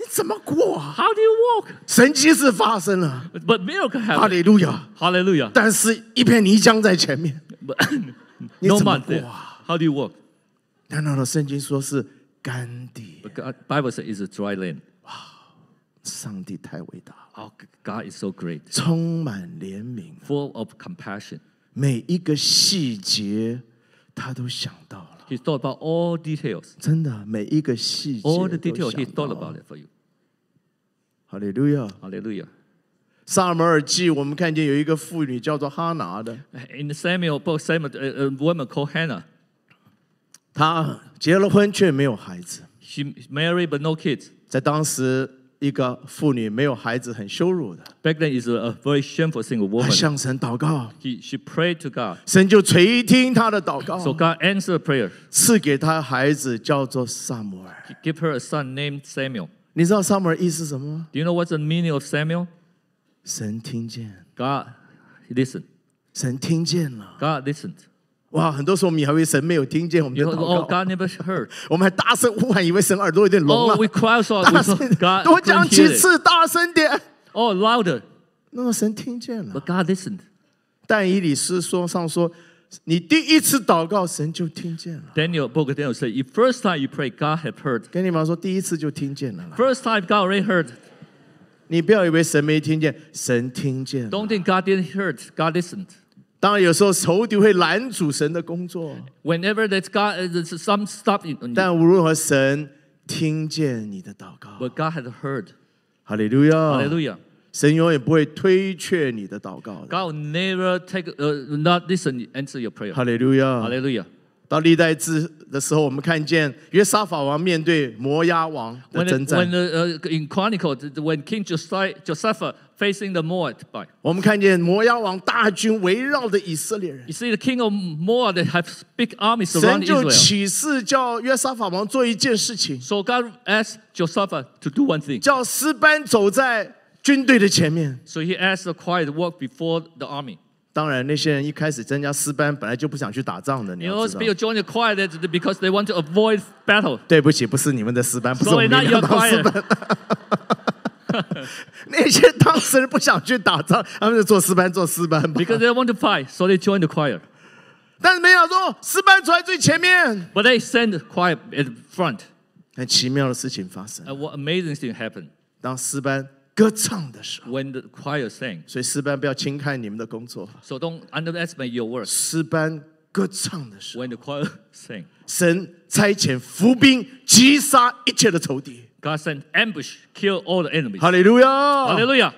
你怎么过啊？How do you walk? 神迹是发生了，But miracle 哈 happened. 利路亚！Hallelujah. 但是一片泥浆在前面 no 怎么 mud 过 there. 啊？ How do you walk? 难道的圣经说是干地？ But God, Bible says it's a dry land. 上帝太伟大了， Oh, God is so great, 充满怜悯， full of compassion. 每一个细节他都想到了， He thought about all details. 真的每一个细节 All the 都 details, he 想到 thought 了 about it for you. 哈利路亚！ Hallelujah. 撒母耳记，我们看见有一个妇女叫做哈拿的， In the Samuel book, Samuel, a, a woman called Hannah, 她结了婚却没有孩子， she married but no kids. 在当时一个妇女没有孩子很羞辱的， Back then, is a, a very shameful thing. A 她 woman. 向神祷告， He, she prayed to God. 神就垂听她的祷 So 告， God answered prayer. 赐给她孩子叫做撒母耳。 He gave her a son named Samuel. 你知道撒母耳意思是什么吗？ Do you know what's the meaning of Samuel? 神听见，God listened. 神听见了。God listened. 哇，很多时候我们以为神没有听见我们的 You know, 祷 oh, 告，God never heard. 我们还大声呼喊，以为神耳朵有点聋 Oh, 了。we cry so 大 we 声 thought，God 多讲几次，大声点。Oh, louder. 那么神听见了。But God listened. 但以理书说上说，你第一次祷告，神就听见了。Daniel, book Daniel said, if first time you pray, God have heard. 跟你们说，第一次就听见了。First time God already heard. 你不要以为神没听见，神听见了。Don't think God didn't hear. God listened. 当然，有时候仇敌会拦阻神的工作，Whenever there's God, uh, some you, 但无论如何，神听见你的祷告。but God had heard. 哈利路亚！Hallelujah. 神永远不会推却你的祷告的。God will never take, uh, not listen, answer your prayer. 哈利路亚！Hallelujah. 到历代志的时候，我们看见约沙法王面对摩押王的征战 When, when 战，uh, uh, in Chronicle, when King Josiah, Joseph facing the Moabite, 我们看见摩押王大军围绕着以色列人，you see the king of Moab have big armies 神 around 就 Israel. 神就启示叫约沙法王做一件事情，So God asked Joseph to do one thing. 叫斯班走在军队的前面。So he asked the choir to walk before the army. 当然，那些人一开始参加诗班，本来就不想去打仗的，你 You 要 know, 知道 people。join the choir that- because they want to avoid battle. 对不起，不是你们的诗班，不是我 Sorry, 们 not 要 your 当诗 choir. 班。那些当事人不想去打仗，他们就做诗班，做诗班吧。Because they want to fight, so they join the choir. 但是没想到诗班走在最前面，But they send the choir at the front. 很奇妙的事情发生。And what amazing thing happened 当诗班歌唱的时候，when the choir sang. 所以诗班不要轻看你们的工作。So don't underestimate your work 诗班歌唱的时候，when the choir sang. 神差遣伏兵击杀一切的仇敌。God sent ambush, kill all the enemies. 哈利路亚！Hallelujah.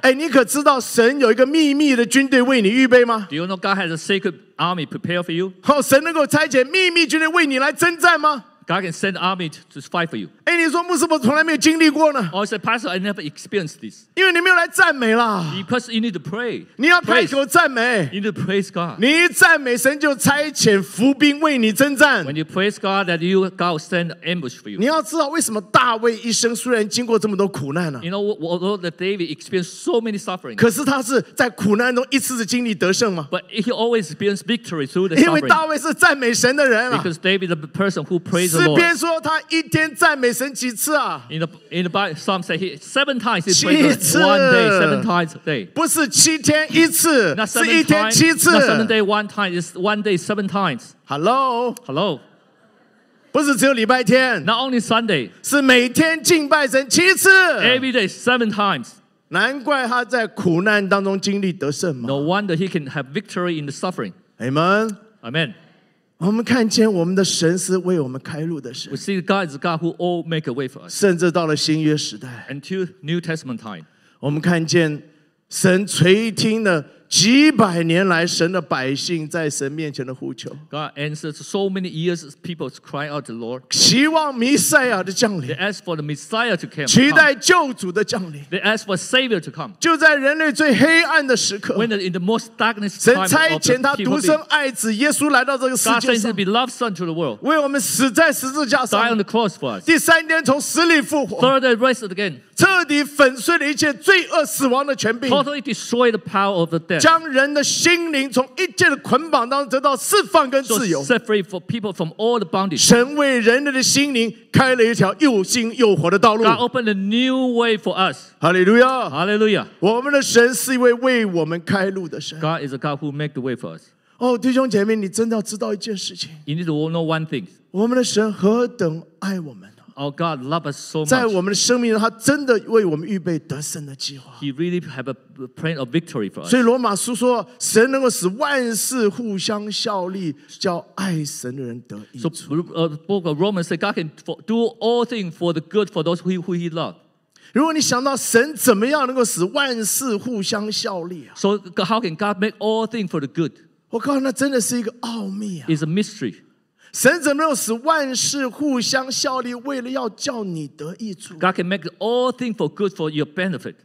哎，你可知道神有一个秘密的军队为你预备吗？Do you know God has a sacred army prepared for you? 好，神能够差遣秘密军队为你来征战吗？God can send army to, to fight for you. 哎，你说牧师，我从来没有经历过呢， Or say, Pastor, I never experienced this. 因为你没有来赞美啦。 Because you need to pray. 你要开 Praise. 口赞美， You need to praise God. 你一赞美神就差遣伏兵为你征战。 When you praise God, that you God will send ambush for 你 you. 要知道为什么大卫一生虽然经过这么多苦难呢、 You know, although that David experienced so many suffering, 可是他是在苦难中一次次经历得胜吗？ but he always experienced victory through the 因为 suffering. 大卫是赞美神的人啊。 Because David, the person who praised the 诗 Lord. 篇说他一天赞美神几次啊？ In the in the Bible, Psalm say he seven times he 七 praised 次。 the Lord. one day, seven times a day. 不是七天一次， Not 是 seven 一天 times. 七次。 Not seven day one time. It's one day seven times. Hello， Hello. 不是只有礼拜天， Not only Sunday. 是每天敬拜神七次。 Every day seven times. 难怪他在苦难当中经历得胜嘛。 No wonder he can have victory in the suffering. 你们， Amen. 我们看见我们的神是为我们开路的神 We，see God is God who all make a way for us. 甚至到了新约时代，Until New Testament time. 我们看见神垂听了几百年来神的百姓在神面前的呼求， God answers so many years people cry out to the Lord. 期望弥赛亚的降 They 临， ask for the Messiah to come. 期待救主的降临。 They ask for Savior to come. 就在人类最黑暗的时刻， When the, in the most darkness 神 time 差 of 遣他 the 独 people, 生 being- 爱子耶稣来到这个世 God 界 sends His 上， beloved Son to the world. 为我们死在十字架 Die on 上， the cross for us. 第三天从死里复活， Third day raised again. 彻底粉碎了一切罪恶死亡的权柄，Totally destroy the power of the death. 将人的心灵从一切的捆绑当中得到释放跟自由。set free for people from all the bondage. 神为人类的心灵开了一条又新又活的道路。God opened a new way for us. 哈利路亚！Hallelujah. 我们的神是一位为我们开路的神。God is a God who make the way for us. 哦，弟兄姐妹，你真的要知道一件事情：You need to know one thing. 我们的神何等爱我们啊 Our God loves us so 在 much. 我们的生命中，他真的为我们预备得胜的计划。 He really have a plan of victory for us. 所以罗马书说，神能够使万事互相效力，叫爱神的人得益 So 处。 uh, book of Romans say God can for, do all things for the good for those who, who He loves. 如果你想到神怎么样能够使万事互相效力啊， So how can God make all things for the good? 我告诉你，那真的是一个奥秘啊！ It's a mystery. 神怎么能够使万事互相效力，为了要叫你得益处， God can make all things for good for your benefit.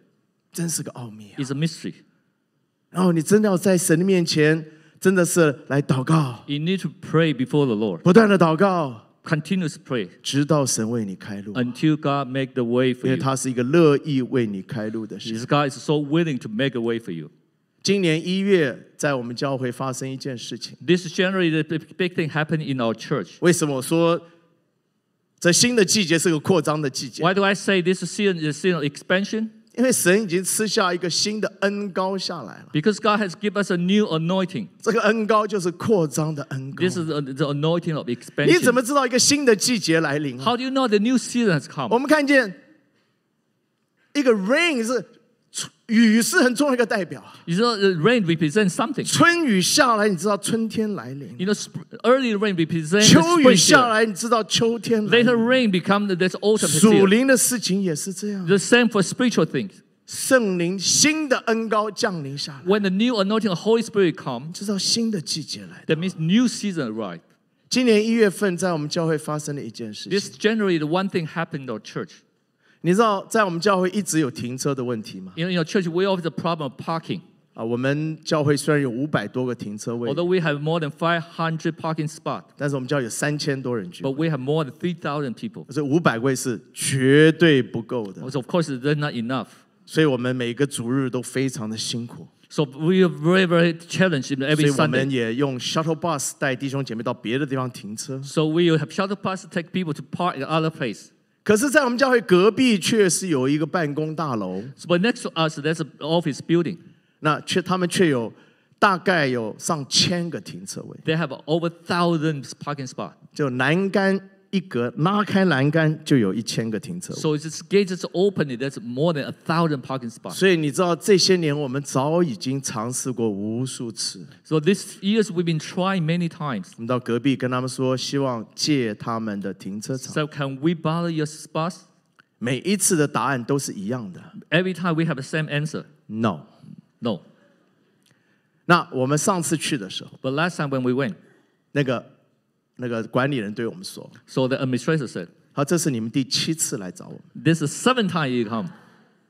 真是个奥秘啊！ It's a mystery. 然后你真的要在神的面前，真的是来祷告， You need to pray before the Lord. 不断的祷告， Continuous pray 直到神为你开路， until God make the way for 因为 you. 他是一个乐意为你开路的神。 Because God is so willing to make a way for you. 今年一月，在我们教会发生一件事情。 This January, the big big thing happened in our church. 为什么我说这新的季节是个扩张的季节？ Why do I say this season is a season of expansion? 因为神已经赐下一个新的恩高下来了。 Because God has given us a new anointing. 这个恩高就是扩张的恩高 This。is the the anointing of 你 expansion. 怎么知道一个新的季节来临啊？ How do you know the new season has come? 我们看见一个 rain 是 雨是很重要的一个代表啊。You know, rain represents something. 春雨下来，你知道春天来临；You know, early rain represents 秋雨下.来，你知道秋天来临。Later rain become the this autumn 属.灵的事情也是这样，The same for spiritual things. 圣灵新的恩高降临下来，When the new anointing of Holy Spirit comes, 知道新的季节来。that means new season arrived. 今年一月份，在我们教会发生了一件事 This 情。January, the one thing happened in our church. 你知道，在我们教会一直有停车的问题吗？ You know, in our church, we always have the problem of parking. 啊，我们教会虽然有五百多个停车位， Although we have more than 500 parking spots, 但是我们教会有三千多人聚 but 会， we have more than 3,000 people. 所以五百位是绝对不够的。 So of course, that's not enough. 所以我们每个主日都非常的辛苦， So we are very, very challenged in 所 every 以我们 Sunday. 也用 shuttle bus 带弟兄姐妹到别的地方停车。 So we will have shuttle bus to take people to park at other place. 可是，在我们教会隔壁却是有一个办公大楼，So, but next to us, there's an office building. 那却他们却有大概有上千个停车位，They have over thousands parking spots. 就栏杆一格拉开栏杆就有一千个停车位。So it's just gates is open. There's more than a thousand parking spots. 所以你知道这些年我们早已经尝试过无数次。So this years we've been trying many times. 我们到隔壁跟他们说，希望借他们的停车场。So can we borrow your spots? 每一次的答案都是一样的 Every time we have the same answer.，no。No. 那我们上次去的时候，But last time when we went, 那个 那个管理人对我们说， so the administrator said, 他这是你们第七次来找我们， "This is seven time you come.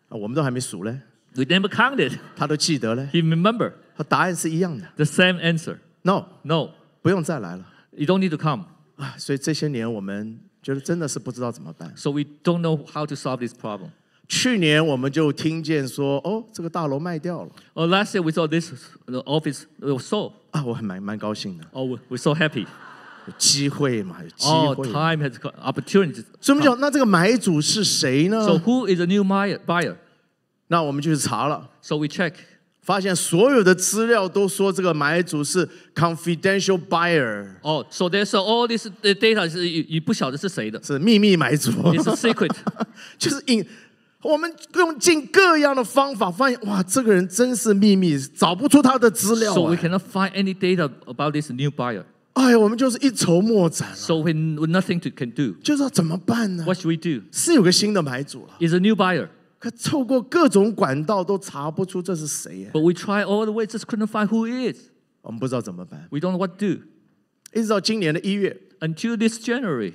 啊，我们都还没数嘞， We never counted. 他都记得嘞， He remember 他答案是一样的 the same answer. ，no， No, 不用再来了 you don't need to come. 啊。所以这些年我们觉得真的是不知道怎么办。 So we don't know how to solve this problem. 去年我们就听见说，哦，这个大楼卖掉了 Oh, last year we saw this the office was sold. 啊，我还蛮蛮高兴的， Oh, we- we're so happy. 有机会嘛，有机 Oh, 会。time has got opportunities. 所以我们讲，那这个买主是谁呢？So who is a new buyer? Buyer. 那我们就去查了，So we check. 发现所有的资料都说这个买主是 confidential buyer，Oh, so there's all this the data 是你你不晓得是谁的。是秘密买主，It's a secret. 就是隐。我们用尽各样的方法，发现哇，这个人真是秘密，找不出他的资料、So we 哎 cannot find any data about this new buyer. 哎呀，我们就是一筹莫展了，So we nothing to can do. 就知道怎么办呢？What should we do? 是有个新的买主了，Is a new buyer. 可透过各种管道都查不出这是谁，哎 But we try all the way, just couldn't find who it is. 我们不知道怎么办。We don't know what to do. 一直到今年的一月，Until this January,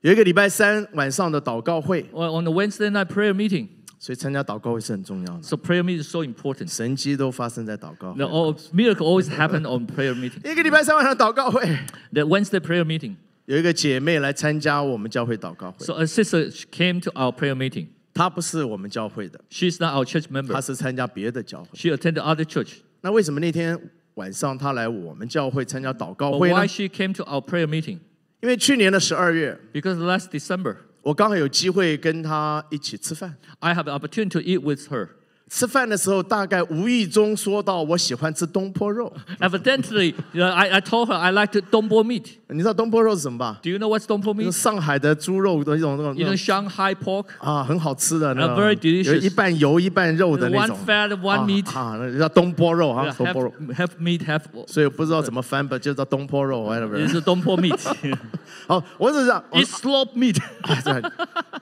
有一个礼拜三晚上的祷告会 on the Wednesday night prayer meeting. 所以参加祷告会是很重要的。 So prayer meeting is so important. 神迹都发生在祷告会 The all, miracle always happen on prayer meeting. 一个礼拜三晚上祷告会， The Wednesday prayer meeting. 有一个姐妹来参加我们教会祷告会， So a sister came to our prayer meeting. 她不是我们教会的， She's not our church member. 她是参加别的教会。 She attended other church. 那为什么那天晚上她来我们教会参加祷告 But 会呢 why？she came to our prayer meeting? 因为去年的十二月， Because last December, 我刚好有机会跟她一起吃饭。I have the opportunity to eat with her. 吃饭的时候，大概无意中说到我喜欢吃东坡肉。Evidently, I, I told her I like to dombo meat. 你知道东坡肉是什么吧？Do you know what's 就是 meat? 上海的猪肉的一种那种 You know Shanghai pork? 啊，很好吃的那 Uh, very 种，delicious. 有一半油一半肉的那种 One。fat, one 啊 meat. 啊，那叫东坡肉啊，东坡肉。Half, meat, half 所以不知道怎么翻吧，就叫东坡肉 whatever。is dombo meat. 好，我只是这样，我 it's slope meat.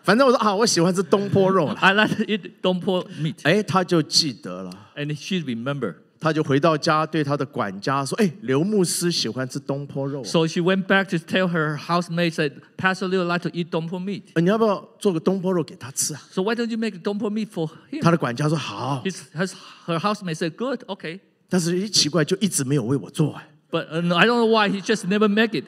反正我说啊，我喜欢吃东坡肉。I like to eat dompo meat. 哎，他就记得了， And she remember. 他就回到家对他的管家说：“哎，刘牧师喜欢吃东坡肉啊， So she went back to tell her housemate that Pastor Leo like to eat dompo meat. 呃你要不要做个东坡肉给他吃啊 So why don't you make dompo meat for？”him? 他的管家说：“好。 His, his, her housemate said, good, okay. ”但是一奇怪，就一直没有为我做哎。 But uh, I don't know why he just never make it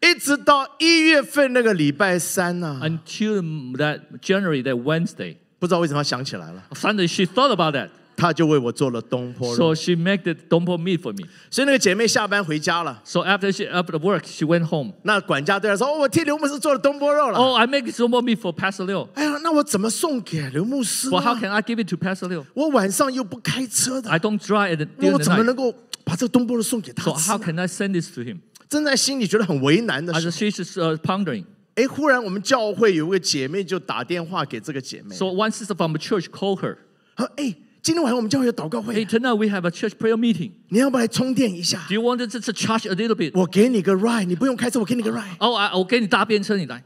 一直到一月份那个礼拜三呢、 until that January, that Wednesday. 不知道为什么想起来了，Suddenly she thought about that. 她就为我做了东坡肉。So she made the dompo meat for me. 所以那个姐妹下班回家了，So after she after work, she went home. 那管家对她说：“哦，我替刘牧师做了东坡肉了。Oh, I make dompo meat for Pastor Liu. 哎呀，那我怎么送给刘牧师 Well, how？can I give it to Pastor Liu? 我晚上又不开车的，I don't drive at the, 我怎么.能够把这个东坡肉送给他 So how？can I send this to him? 正在心里觉得很为难的 As 时候，she's uh, pondering. 哎，忽然我们教会有个姐妹就打电话给这个姐妹，So one sister from the church called her. 她说：“哎，今天晚上我们教会有祷告 Hey, 会，tonight we have a church prayer meeting. 你要不要来充电一下 Do？you want to just charge a little bit? 我给你个 ride，你不用开车，我给你个 ride。” Oh, I, 我给你搭便车，你来。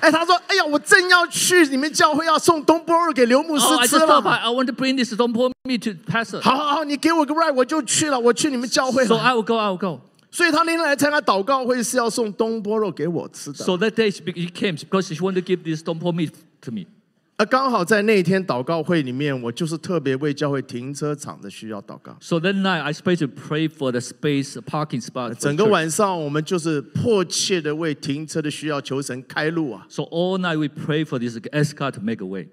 哎，他说：“哎呀，我正要去你们教会要送东坡肉给刘牧师 Oh, I 吃 just thought 了。I want to bring this dompo meat to Pastor. 好好好，你给我个 ride，我就去了，我去你们教会 So 了。I will go, I will go. 所以他那天来参加祷告会是要送东坡肉给我吃的。So that day she be- she came because she wanted to give this dompo meat to me. 而刚好在那一天祷告会里面，我就是特别为教会停车场的需要祷告。So that night I supposed to pray for the space, parking spot. 整个晚上，我们就是迫切的为停车的需要求神开路啊！So all night we pray for this S car to make a way.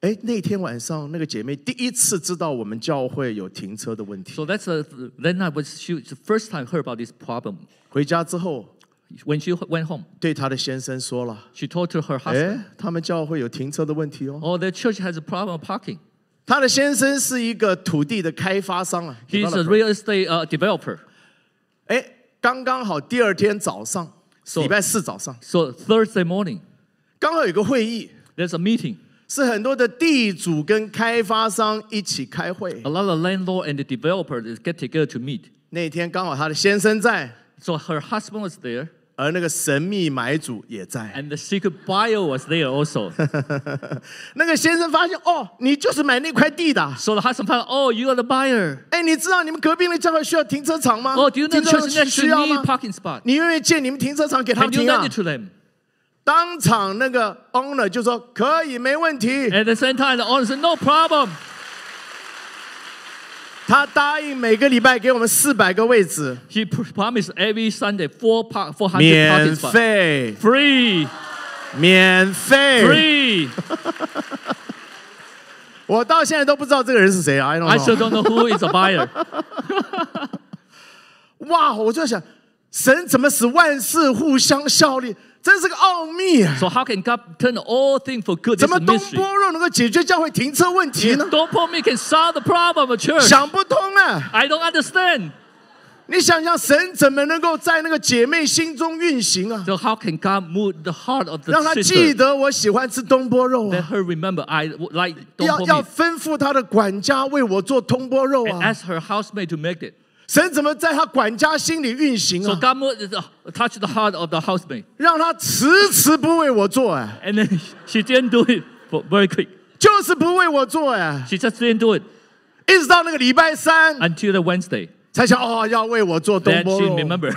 哎，那天晚上，那个姐妹第一次知道我们教会有停车的问题。So that's a, that night was she the first time heard about this problem. 回家之后，When she went home, 对她的先生说了 she told to her：“ husband, 哎，他们教会有停车的问题哦。 "Oh, the church has a problem of parking." ”她的先生是一个土地的开发商啊， He's a developer real estate uh, developer. 哎，刚刚好第二天早上， So- 礼拜四早上， So Thursday morning, 刚好有个会议， there's a meeting. 是很多的地主跟开发商一起开会 A。lot of landlord and the developer they get together to meet. 那天刚好她的先生在， So her husband was there, 而那个神秘买主也在。and the secret buyer was there also. 那个先生发现，哦，你就是买那块地的啊。so the husband found, "Oh, you are the buyer. 哎，你知道你们隔壁的教会需要停车场吗？Oh, do you to 要 need 吗？parking spot? 你愿意借你们停车场给他们 you 停啊 lend it？to them?" 当场那个 owner 就说可以，没问题。At the same time, the owner said, "No problem." 他答应每个礼拜给我们四百个位置，He pr- promised every Sunday four park, 400 parking 免 spots. 费，Free, 免费。free. 我到现在都不知道这个人是谁啊！I don't know. I still。don't know who is a buyer. 哇，我就在想，神怎么使万事互相效力？真是个奥秘啊！So how can God turn all things for good? 怎么东坡肉能够解决教会停车问题呢？Don't put me can solve the problem of church. 想不通啊！I don't understand. 你想想，神怎么能够在那个姐妹心中运行啊？So how can God move the heart of the 让她记?得我喜欢吃东坡肉 Let 啊！her remember I like 要要吩咐她的管家为我做东坡肉 and 啊！ask her housemaid to make it. 神怎么在他管家心里运行 So 啊？God moved, the- heart of the housemaid. 让他迟迟不为我做哎，And then she didn't do it for very quick. 就是不为我做哎，She just didn't do it 一直到那个礼拜三 until the Wednesday. 才想哦，要为我做东 Then 坡 she 肉。remembered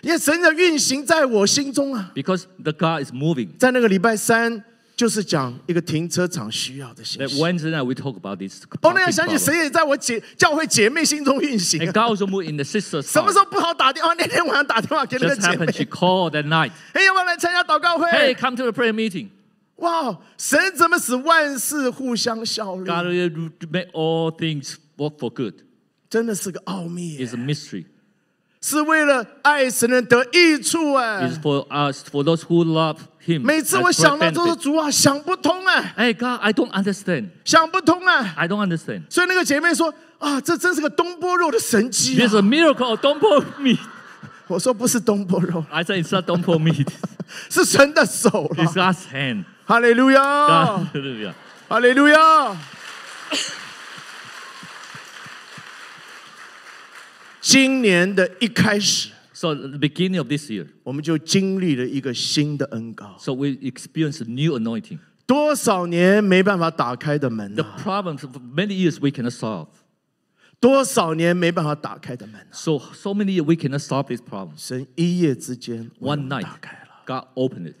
因为神的运行在我心中啊，because the God is moving. 在那个礼拜三就是讲一个停车场需要的信 That 息。Wednesday night we talk about this. 哦，那 parking 样想起 problem. 神也在我姐教会姐妹心中运行 And 啊。God also moved in the sister's 什么 heart. 时候不好打电话？那天晚上打电话给那个 Just 姐 happened 妹，called that night. 哎，要不要来参加祷告 Hey, 会？come to the prayer meeting. 哇，神怎么使万事互相效力？God will make all things work for good. 真的是个奥秘耶 It's a，mystery. 是为了爱神人得益处哎 It's。for us, for those who love Him. 每次我想到都是主啊，想不通哎，Hey, God, I don't understand. 想不通哎。I don't understand. 所以那个姐妹说啊，这真是个东坡肉的神迹 There's a 啊！miracle of Dompo meat. 我说不是东坡肉，I said it's not Dompo meat. 是神的手 It's。God's hand. 哈利路亚，Hallelujah. 哦 Uh, 哈利路亚。今年的一开始， So at the beginning of this year, 我们就经历了一个新的恩高。 so we experienced a new anointing. 多少年没办法打开的门 The 啊！ problems of many years we cannot solve. 多少年没办法打开的门啊！ So so many years we cannot solve these problems. 神一夜之间为我 One 们 night, 打开了 God opened it.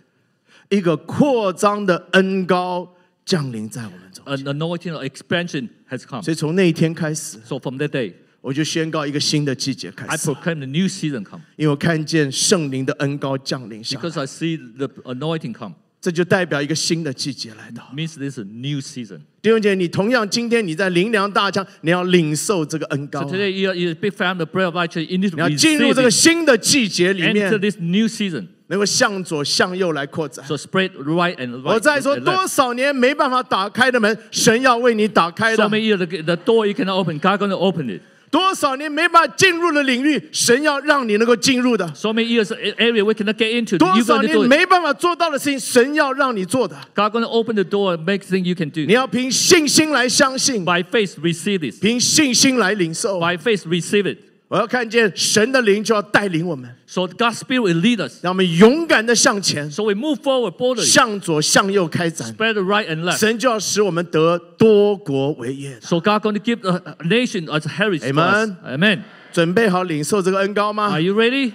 一个扩张的恩高降临在我们中 An anointing of expansion has come. 所以从那一天开始， So from that day, 我就宣告一个新的季节开始 I 始，proclaim the new season come 因为我看见圣灵的恩高降临下来，because I see the anointing come. 这就代表一个新的季节来到。Means this is a new season. 弟兄姐妹，你同样今天你在灵粮大江，你要领受这个恩高 So 啊，today you're, you're a big fan of bread of church. You need 你要进入这个 it. 新的季节里 Enter 面，this new season. 能够向左向右来扩展。So spread right and 我 right. 再说，and 多.少年没办法打开的门，神要为你打开 So 的；many years the, the door you cannot open, God gonna open it. 多少年没办法进入的领域，神要让你能够进入的；So many years uh, area we cannot get into. 多少年没办法做到的事情，神要让你做的。God gonna open the door make things you can do. 你要凭信心来相信，By faith receive this. 凭信心来领受。By faith receive it. 我要看见神的灵就要带领我们， So God's Spirit will lead us. 让我们勇敢的向前， So we move forward boldly. 向左向右开展。 Spread the right and left. 神就要使我们得多国为业的。 So God going to give a a nation as a heritage to us. Amen. Amen. 准备好领受这个恩高吗 Are？you ready?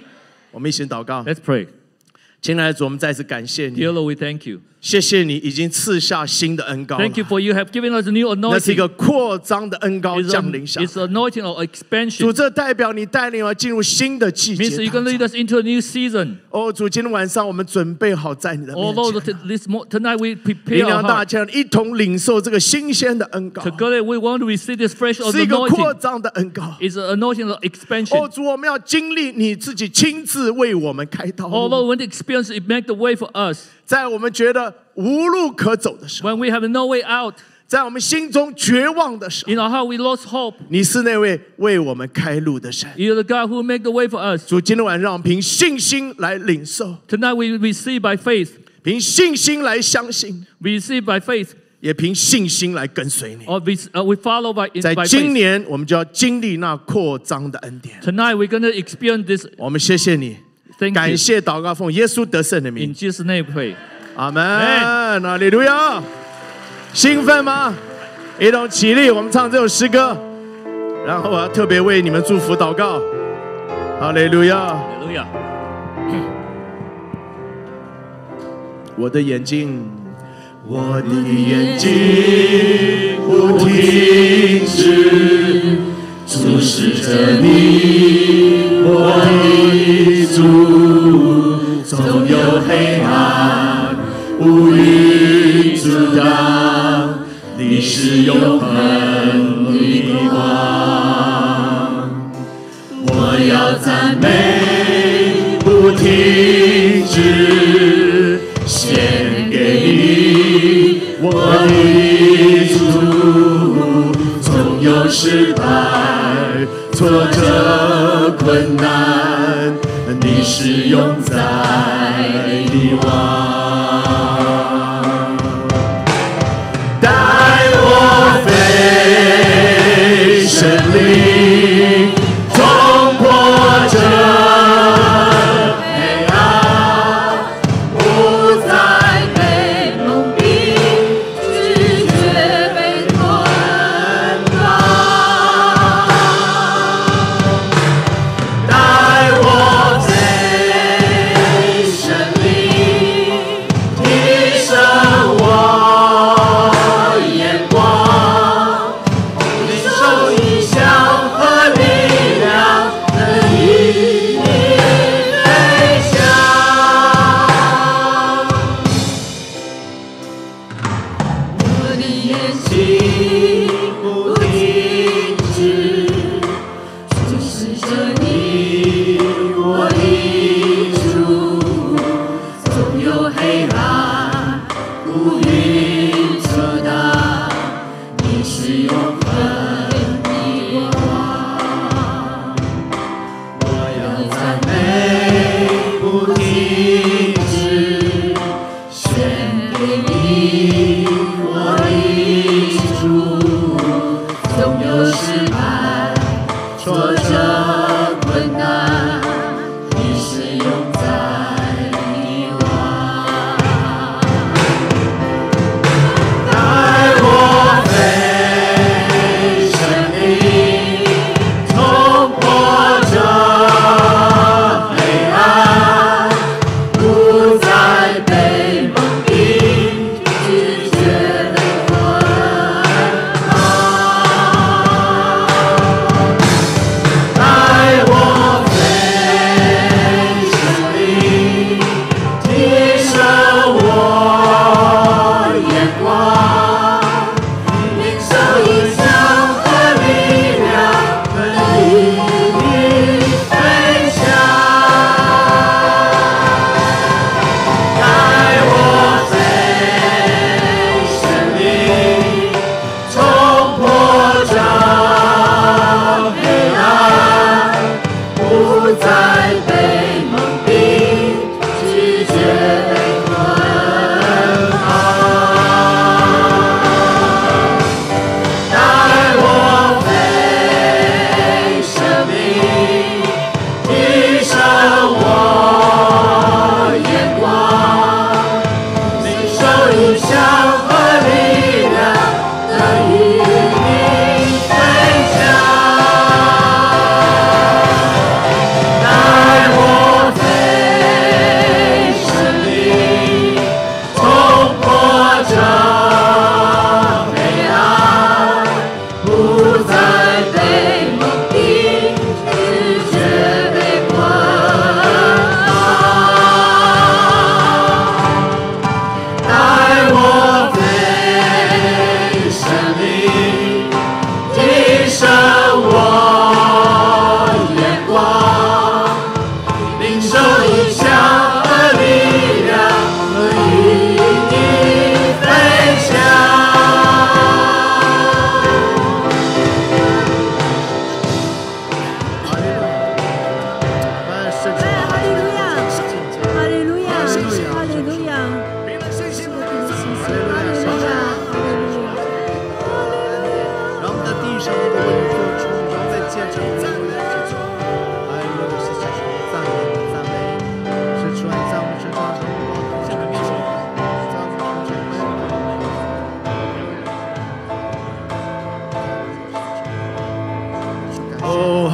我们一起祷告。 Let's pray. 亲爱的主，我们再次感谢你 Dear，Lord, we thank you. 谢谢你已经赐下新的恩膏 Thank you for you have given us a new anointing. 那是一个扩张的恩膏降临下。it's anointing of，expansion. 主这代表你带领我进入新的季节 Means to 中。lead us into a new season. 哦，主，今天晚上我们准备好在你的面前，the- this tonight we prepare 灵 our 粮大.家一同领受这个新鲜的恩膏，Together we want to receive this fresh anointing. 是一个扩张的恩膏。It's an anointing of 哦，expansion. 哦主，我们要经历你自己亲自为我们开道，Although the experience it make the way for us, 在我们觉得无路可走的时候， when we have no way out, 在我们心中绝望的时候， in our heart we lost hope. 你是那位为我们开路的神。 You're the God who make the way for us. 主，今天晚上让我们凭信心来领受， Tonight we receive by faith. 凭信心来相信， We receive by faith, 也凭信心来跟随你。 or we, uh, we follow by, 在 by 今 faith. 年，我们就要经历那扩张的恩典。 Tonight we're going to experience this. 我们谢谢你， Thank 感.谢祷告奉耶稣得胜的 In 名，Jesus' name pray. 阿门。哈利路亚！兴奋吗？一同起立，我们唱这首诗歌。然后我要特别为你们祝福祷告。哈利路亚！Hallelujah. 我的眼睛，我的眼睛不停止注视着你，我的主，总有黑暗无云阻挡，你是永恒的光，我要赞美不停止。献给你，我的主，总有失败、挫折、困难，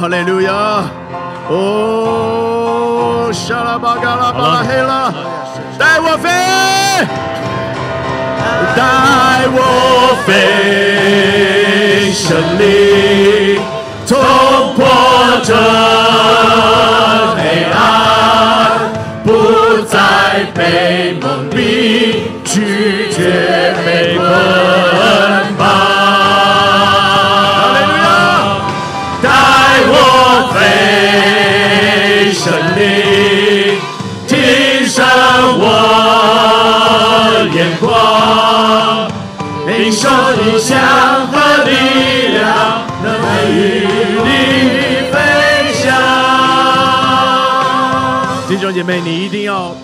哦，哈利路亚！哦，沙拉巴嘎拉巴拉黑了，带我飞，带我飞，胜利冲破这 兄姐妹，你一定要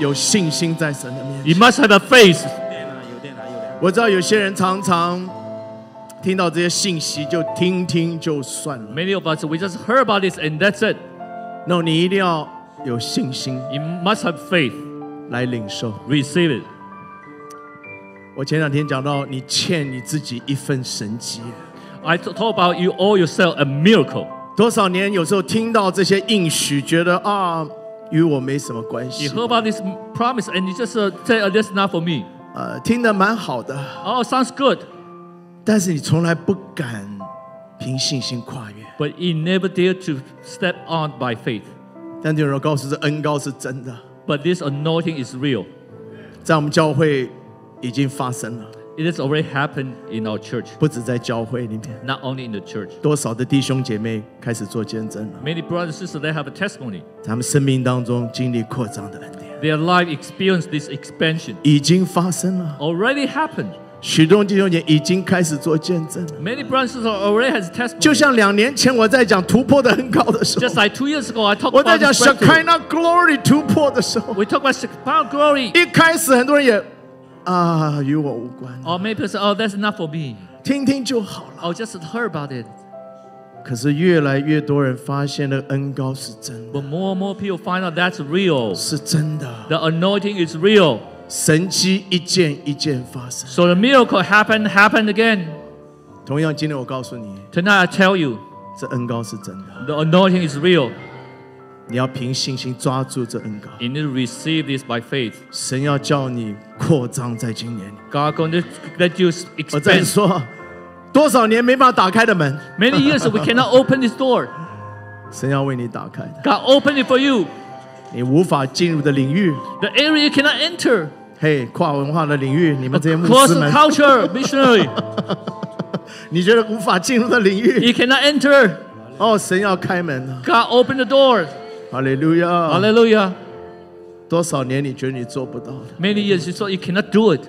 有信心在神的面前。You must have a faith. 我知道有些人常常听到这些信息就听听就算了。Many of us, we just heard about this and that's it. no，你一定要有信心 You must have faith. 来领受。Receive it. 我前两天讲到，你欠你自己一份神迹。I talk about you owe yourself a miracle. 多少年，有时候听到这些应许，觉得啊，与我没什么关 You 系， heard about this promise and you just uh, say, oh, that's not for me. 呃，听得蛮好的， Oh, sounds good. 但是你从来不敢凭信心跨越。 But you never dare to step on by faith. 但有人告诉这恩高是真的， But this anointing is real. 在我们教会已经发生了， It has already happened in our church, 不止在教会里面， not only in the church. 多少的弟兄姐妹开始做见证了， Many brothers and sisters, they have a testimony. 他们生命当中经历扩张的恩典， Their life experienced this expansion. 已经发生了。 Already happened. 许多弟兄姐妹已经开始做见证了。 Many brothers and sisters already has testimony. 就像两年前我在讲突破的很高的时 Just 候， like two years ago, I talked 我在 about 讲 this breakthrough. Shekinah Glory 突破的时候， We talk about Shekinah glory. 一开始很多人也 啊与我无关， Or maybe people say, oh, that's not for me. 听听就好了。 Oh, just heard about it. 可是越来越多人发现了恩高是真的， But more and more people find out that's real. 是真的， The anointing is real. 神迹一件一件发生。 So the miracle happened, happened again. 同样，今天我告诉你， Tonight I tell you, 这恩高是真的， the anointing is real. 你要凭信心抓住这恩膏。You need to receive this by faith. 神要叫你扩张在今年。God going to let you expand. 说，多少年没办法打开的门，Many years we cannot open this door. 神要为你打开。God open it for you. 你无法进入的领域，The area you cannot enter. 嘿，跨文化的领域，你们这些牧师们 Cross，culture missionary. 你觉得无法进入的领域，You cannot enter. 哦，神要开门，God open the door. 哈利路亚！Hallelujah. 多少年你觉得你做不到的？Many years you thought you cannot do it.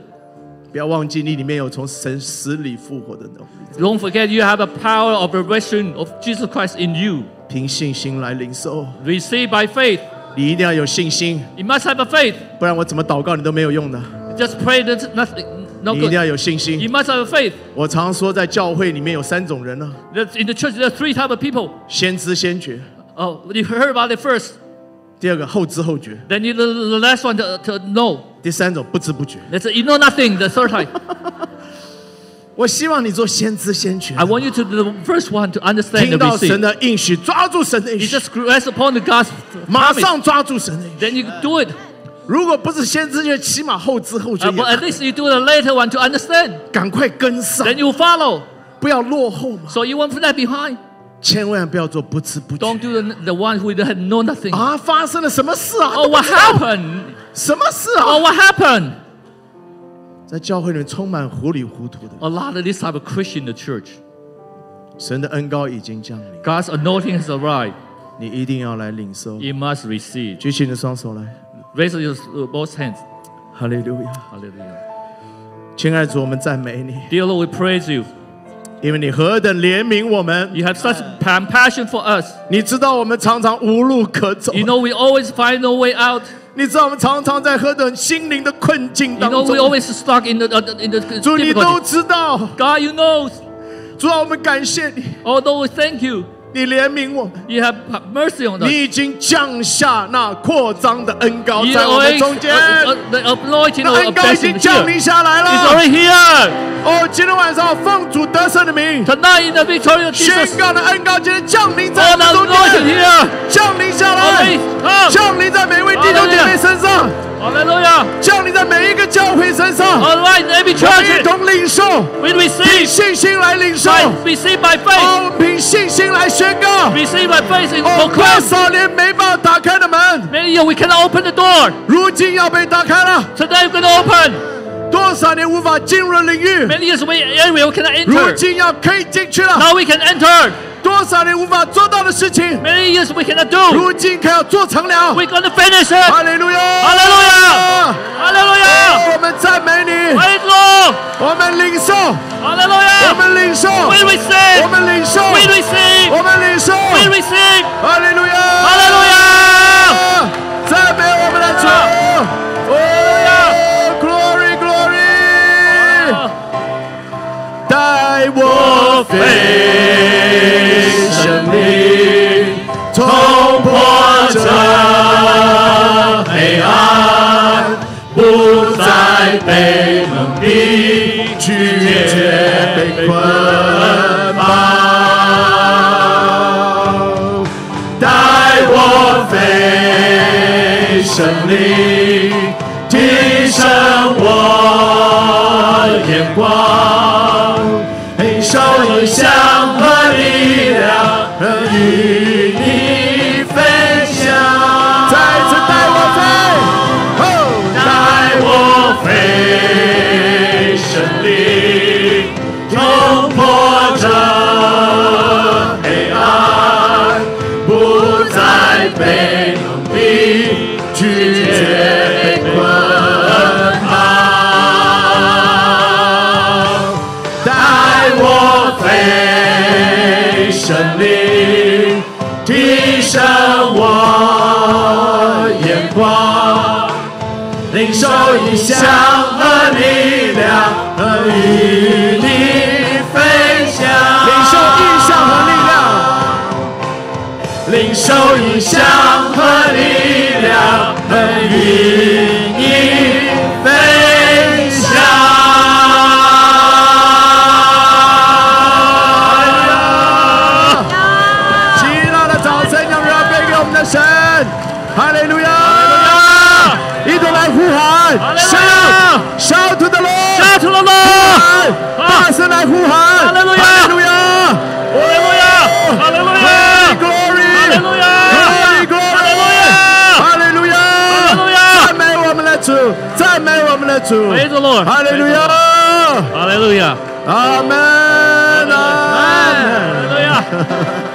不要忘记，你里面有从神死里复活的能力，Don't forget you have a power of the resurrection of Jesus Christ in you. 凭信心来领受。Receive by faith. 你一定要有信心，You must have a faith. 不然我怎么祷告你都没有用的。Just pray that nothing, no 你一定.要有信心 You。must have a faith. 我常说，在教会里面有三种人呢 in the church there are three type of people. 先知先觉，Oh, you heard about it first. 第二个后知后觉， Then you the, the last one to, to know. 第三种不知不觉。 That's you know nothing. The third type. 我希望你做先知先觉 I，want you to the first one to understand 听 and 到神 receive. 的应许，抓住神的应 You 许， just rest upon the God's 马 promise. 上抓住神的应许。 Then you do it. 如果不是先知，就起码后知后觉 Uh, 也 but at least you do the later one to understand. 赶快跟上， Then you follow. 不要落后嘛！ So you won't lag behind. 千万不要做不知不觉 Don't do the, the one who had know nothing. 啊！发生了什么事啊？ Oh, 都不 what 知道 happened? 什么事 Oh, 啊？ what happened? 在教会里面充满糊里糊涂的， A lot of this type of Christian in the church. 神的恩高已经降临， God's anointing has arrived. 你一定要来领受。 You must receive. 举起你的双手来， Raise your uh, both hands. 哈利路亚！ Hallelujah. 亲爱的主，我们赞美你， Dear Lord, we praise you. 因为你何等怜悯我们，You have such compassion for us. 你知道我们常常无路可走，You know we always find no way out. 你知道我们常常在何等心灵的困境 You 当 know we 中。always stuck in the uh, in the 主，你都知道。God, you know. 主啊，我们感谢你，Although we thank you, 你怜悯我们，You have mercy on us. 你已经降下那扩张的恩膏在我们中间，uh, uh, 那恩膏已经降.临下来 It's 了。already here. 哦，今天晚上奉主得胜的名，Tonight in the victory of 宣.告的恩膏今天降临在我们中间.降临下来降临在每位弟兄姐妹身上.降临在每一个教会身上。 All right, in every 我们一 church. 同领受， We 凭 receive 信心来领受， by receive by faith. 哦，凭信心来宣告。 Receive by faith in 哦，多 proclaim. 少年没办法打开的门， Many years we cannot open the door. 如今要被打开了。 Today we're gonna open. 多少年无法进入的领域， Many years we area we cannot 如 enter. 今要可以进去了。 多少人无法做到的事情，Many we cannot do，如今可要做成了。，We gonna finish it。哈利路亚，哈利路亚，哈利路亚。我们赞美你，哈利路。我们领受，哈利路亚。我们领受，We receive。我们领受，We receive。我们领受，We receive。哈利路亚，哈利路亚。赞美我们的主。我飞。捆绑。带我飞，胜利领受异象和力量，和与你分享。领受异象和力量。领受影响 Praise the Lord. Hallelujah. Hallelujah. Amen. Amen. Hallelujah.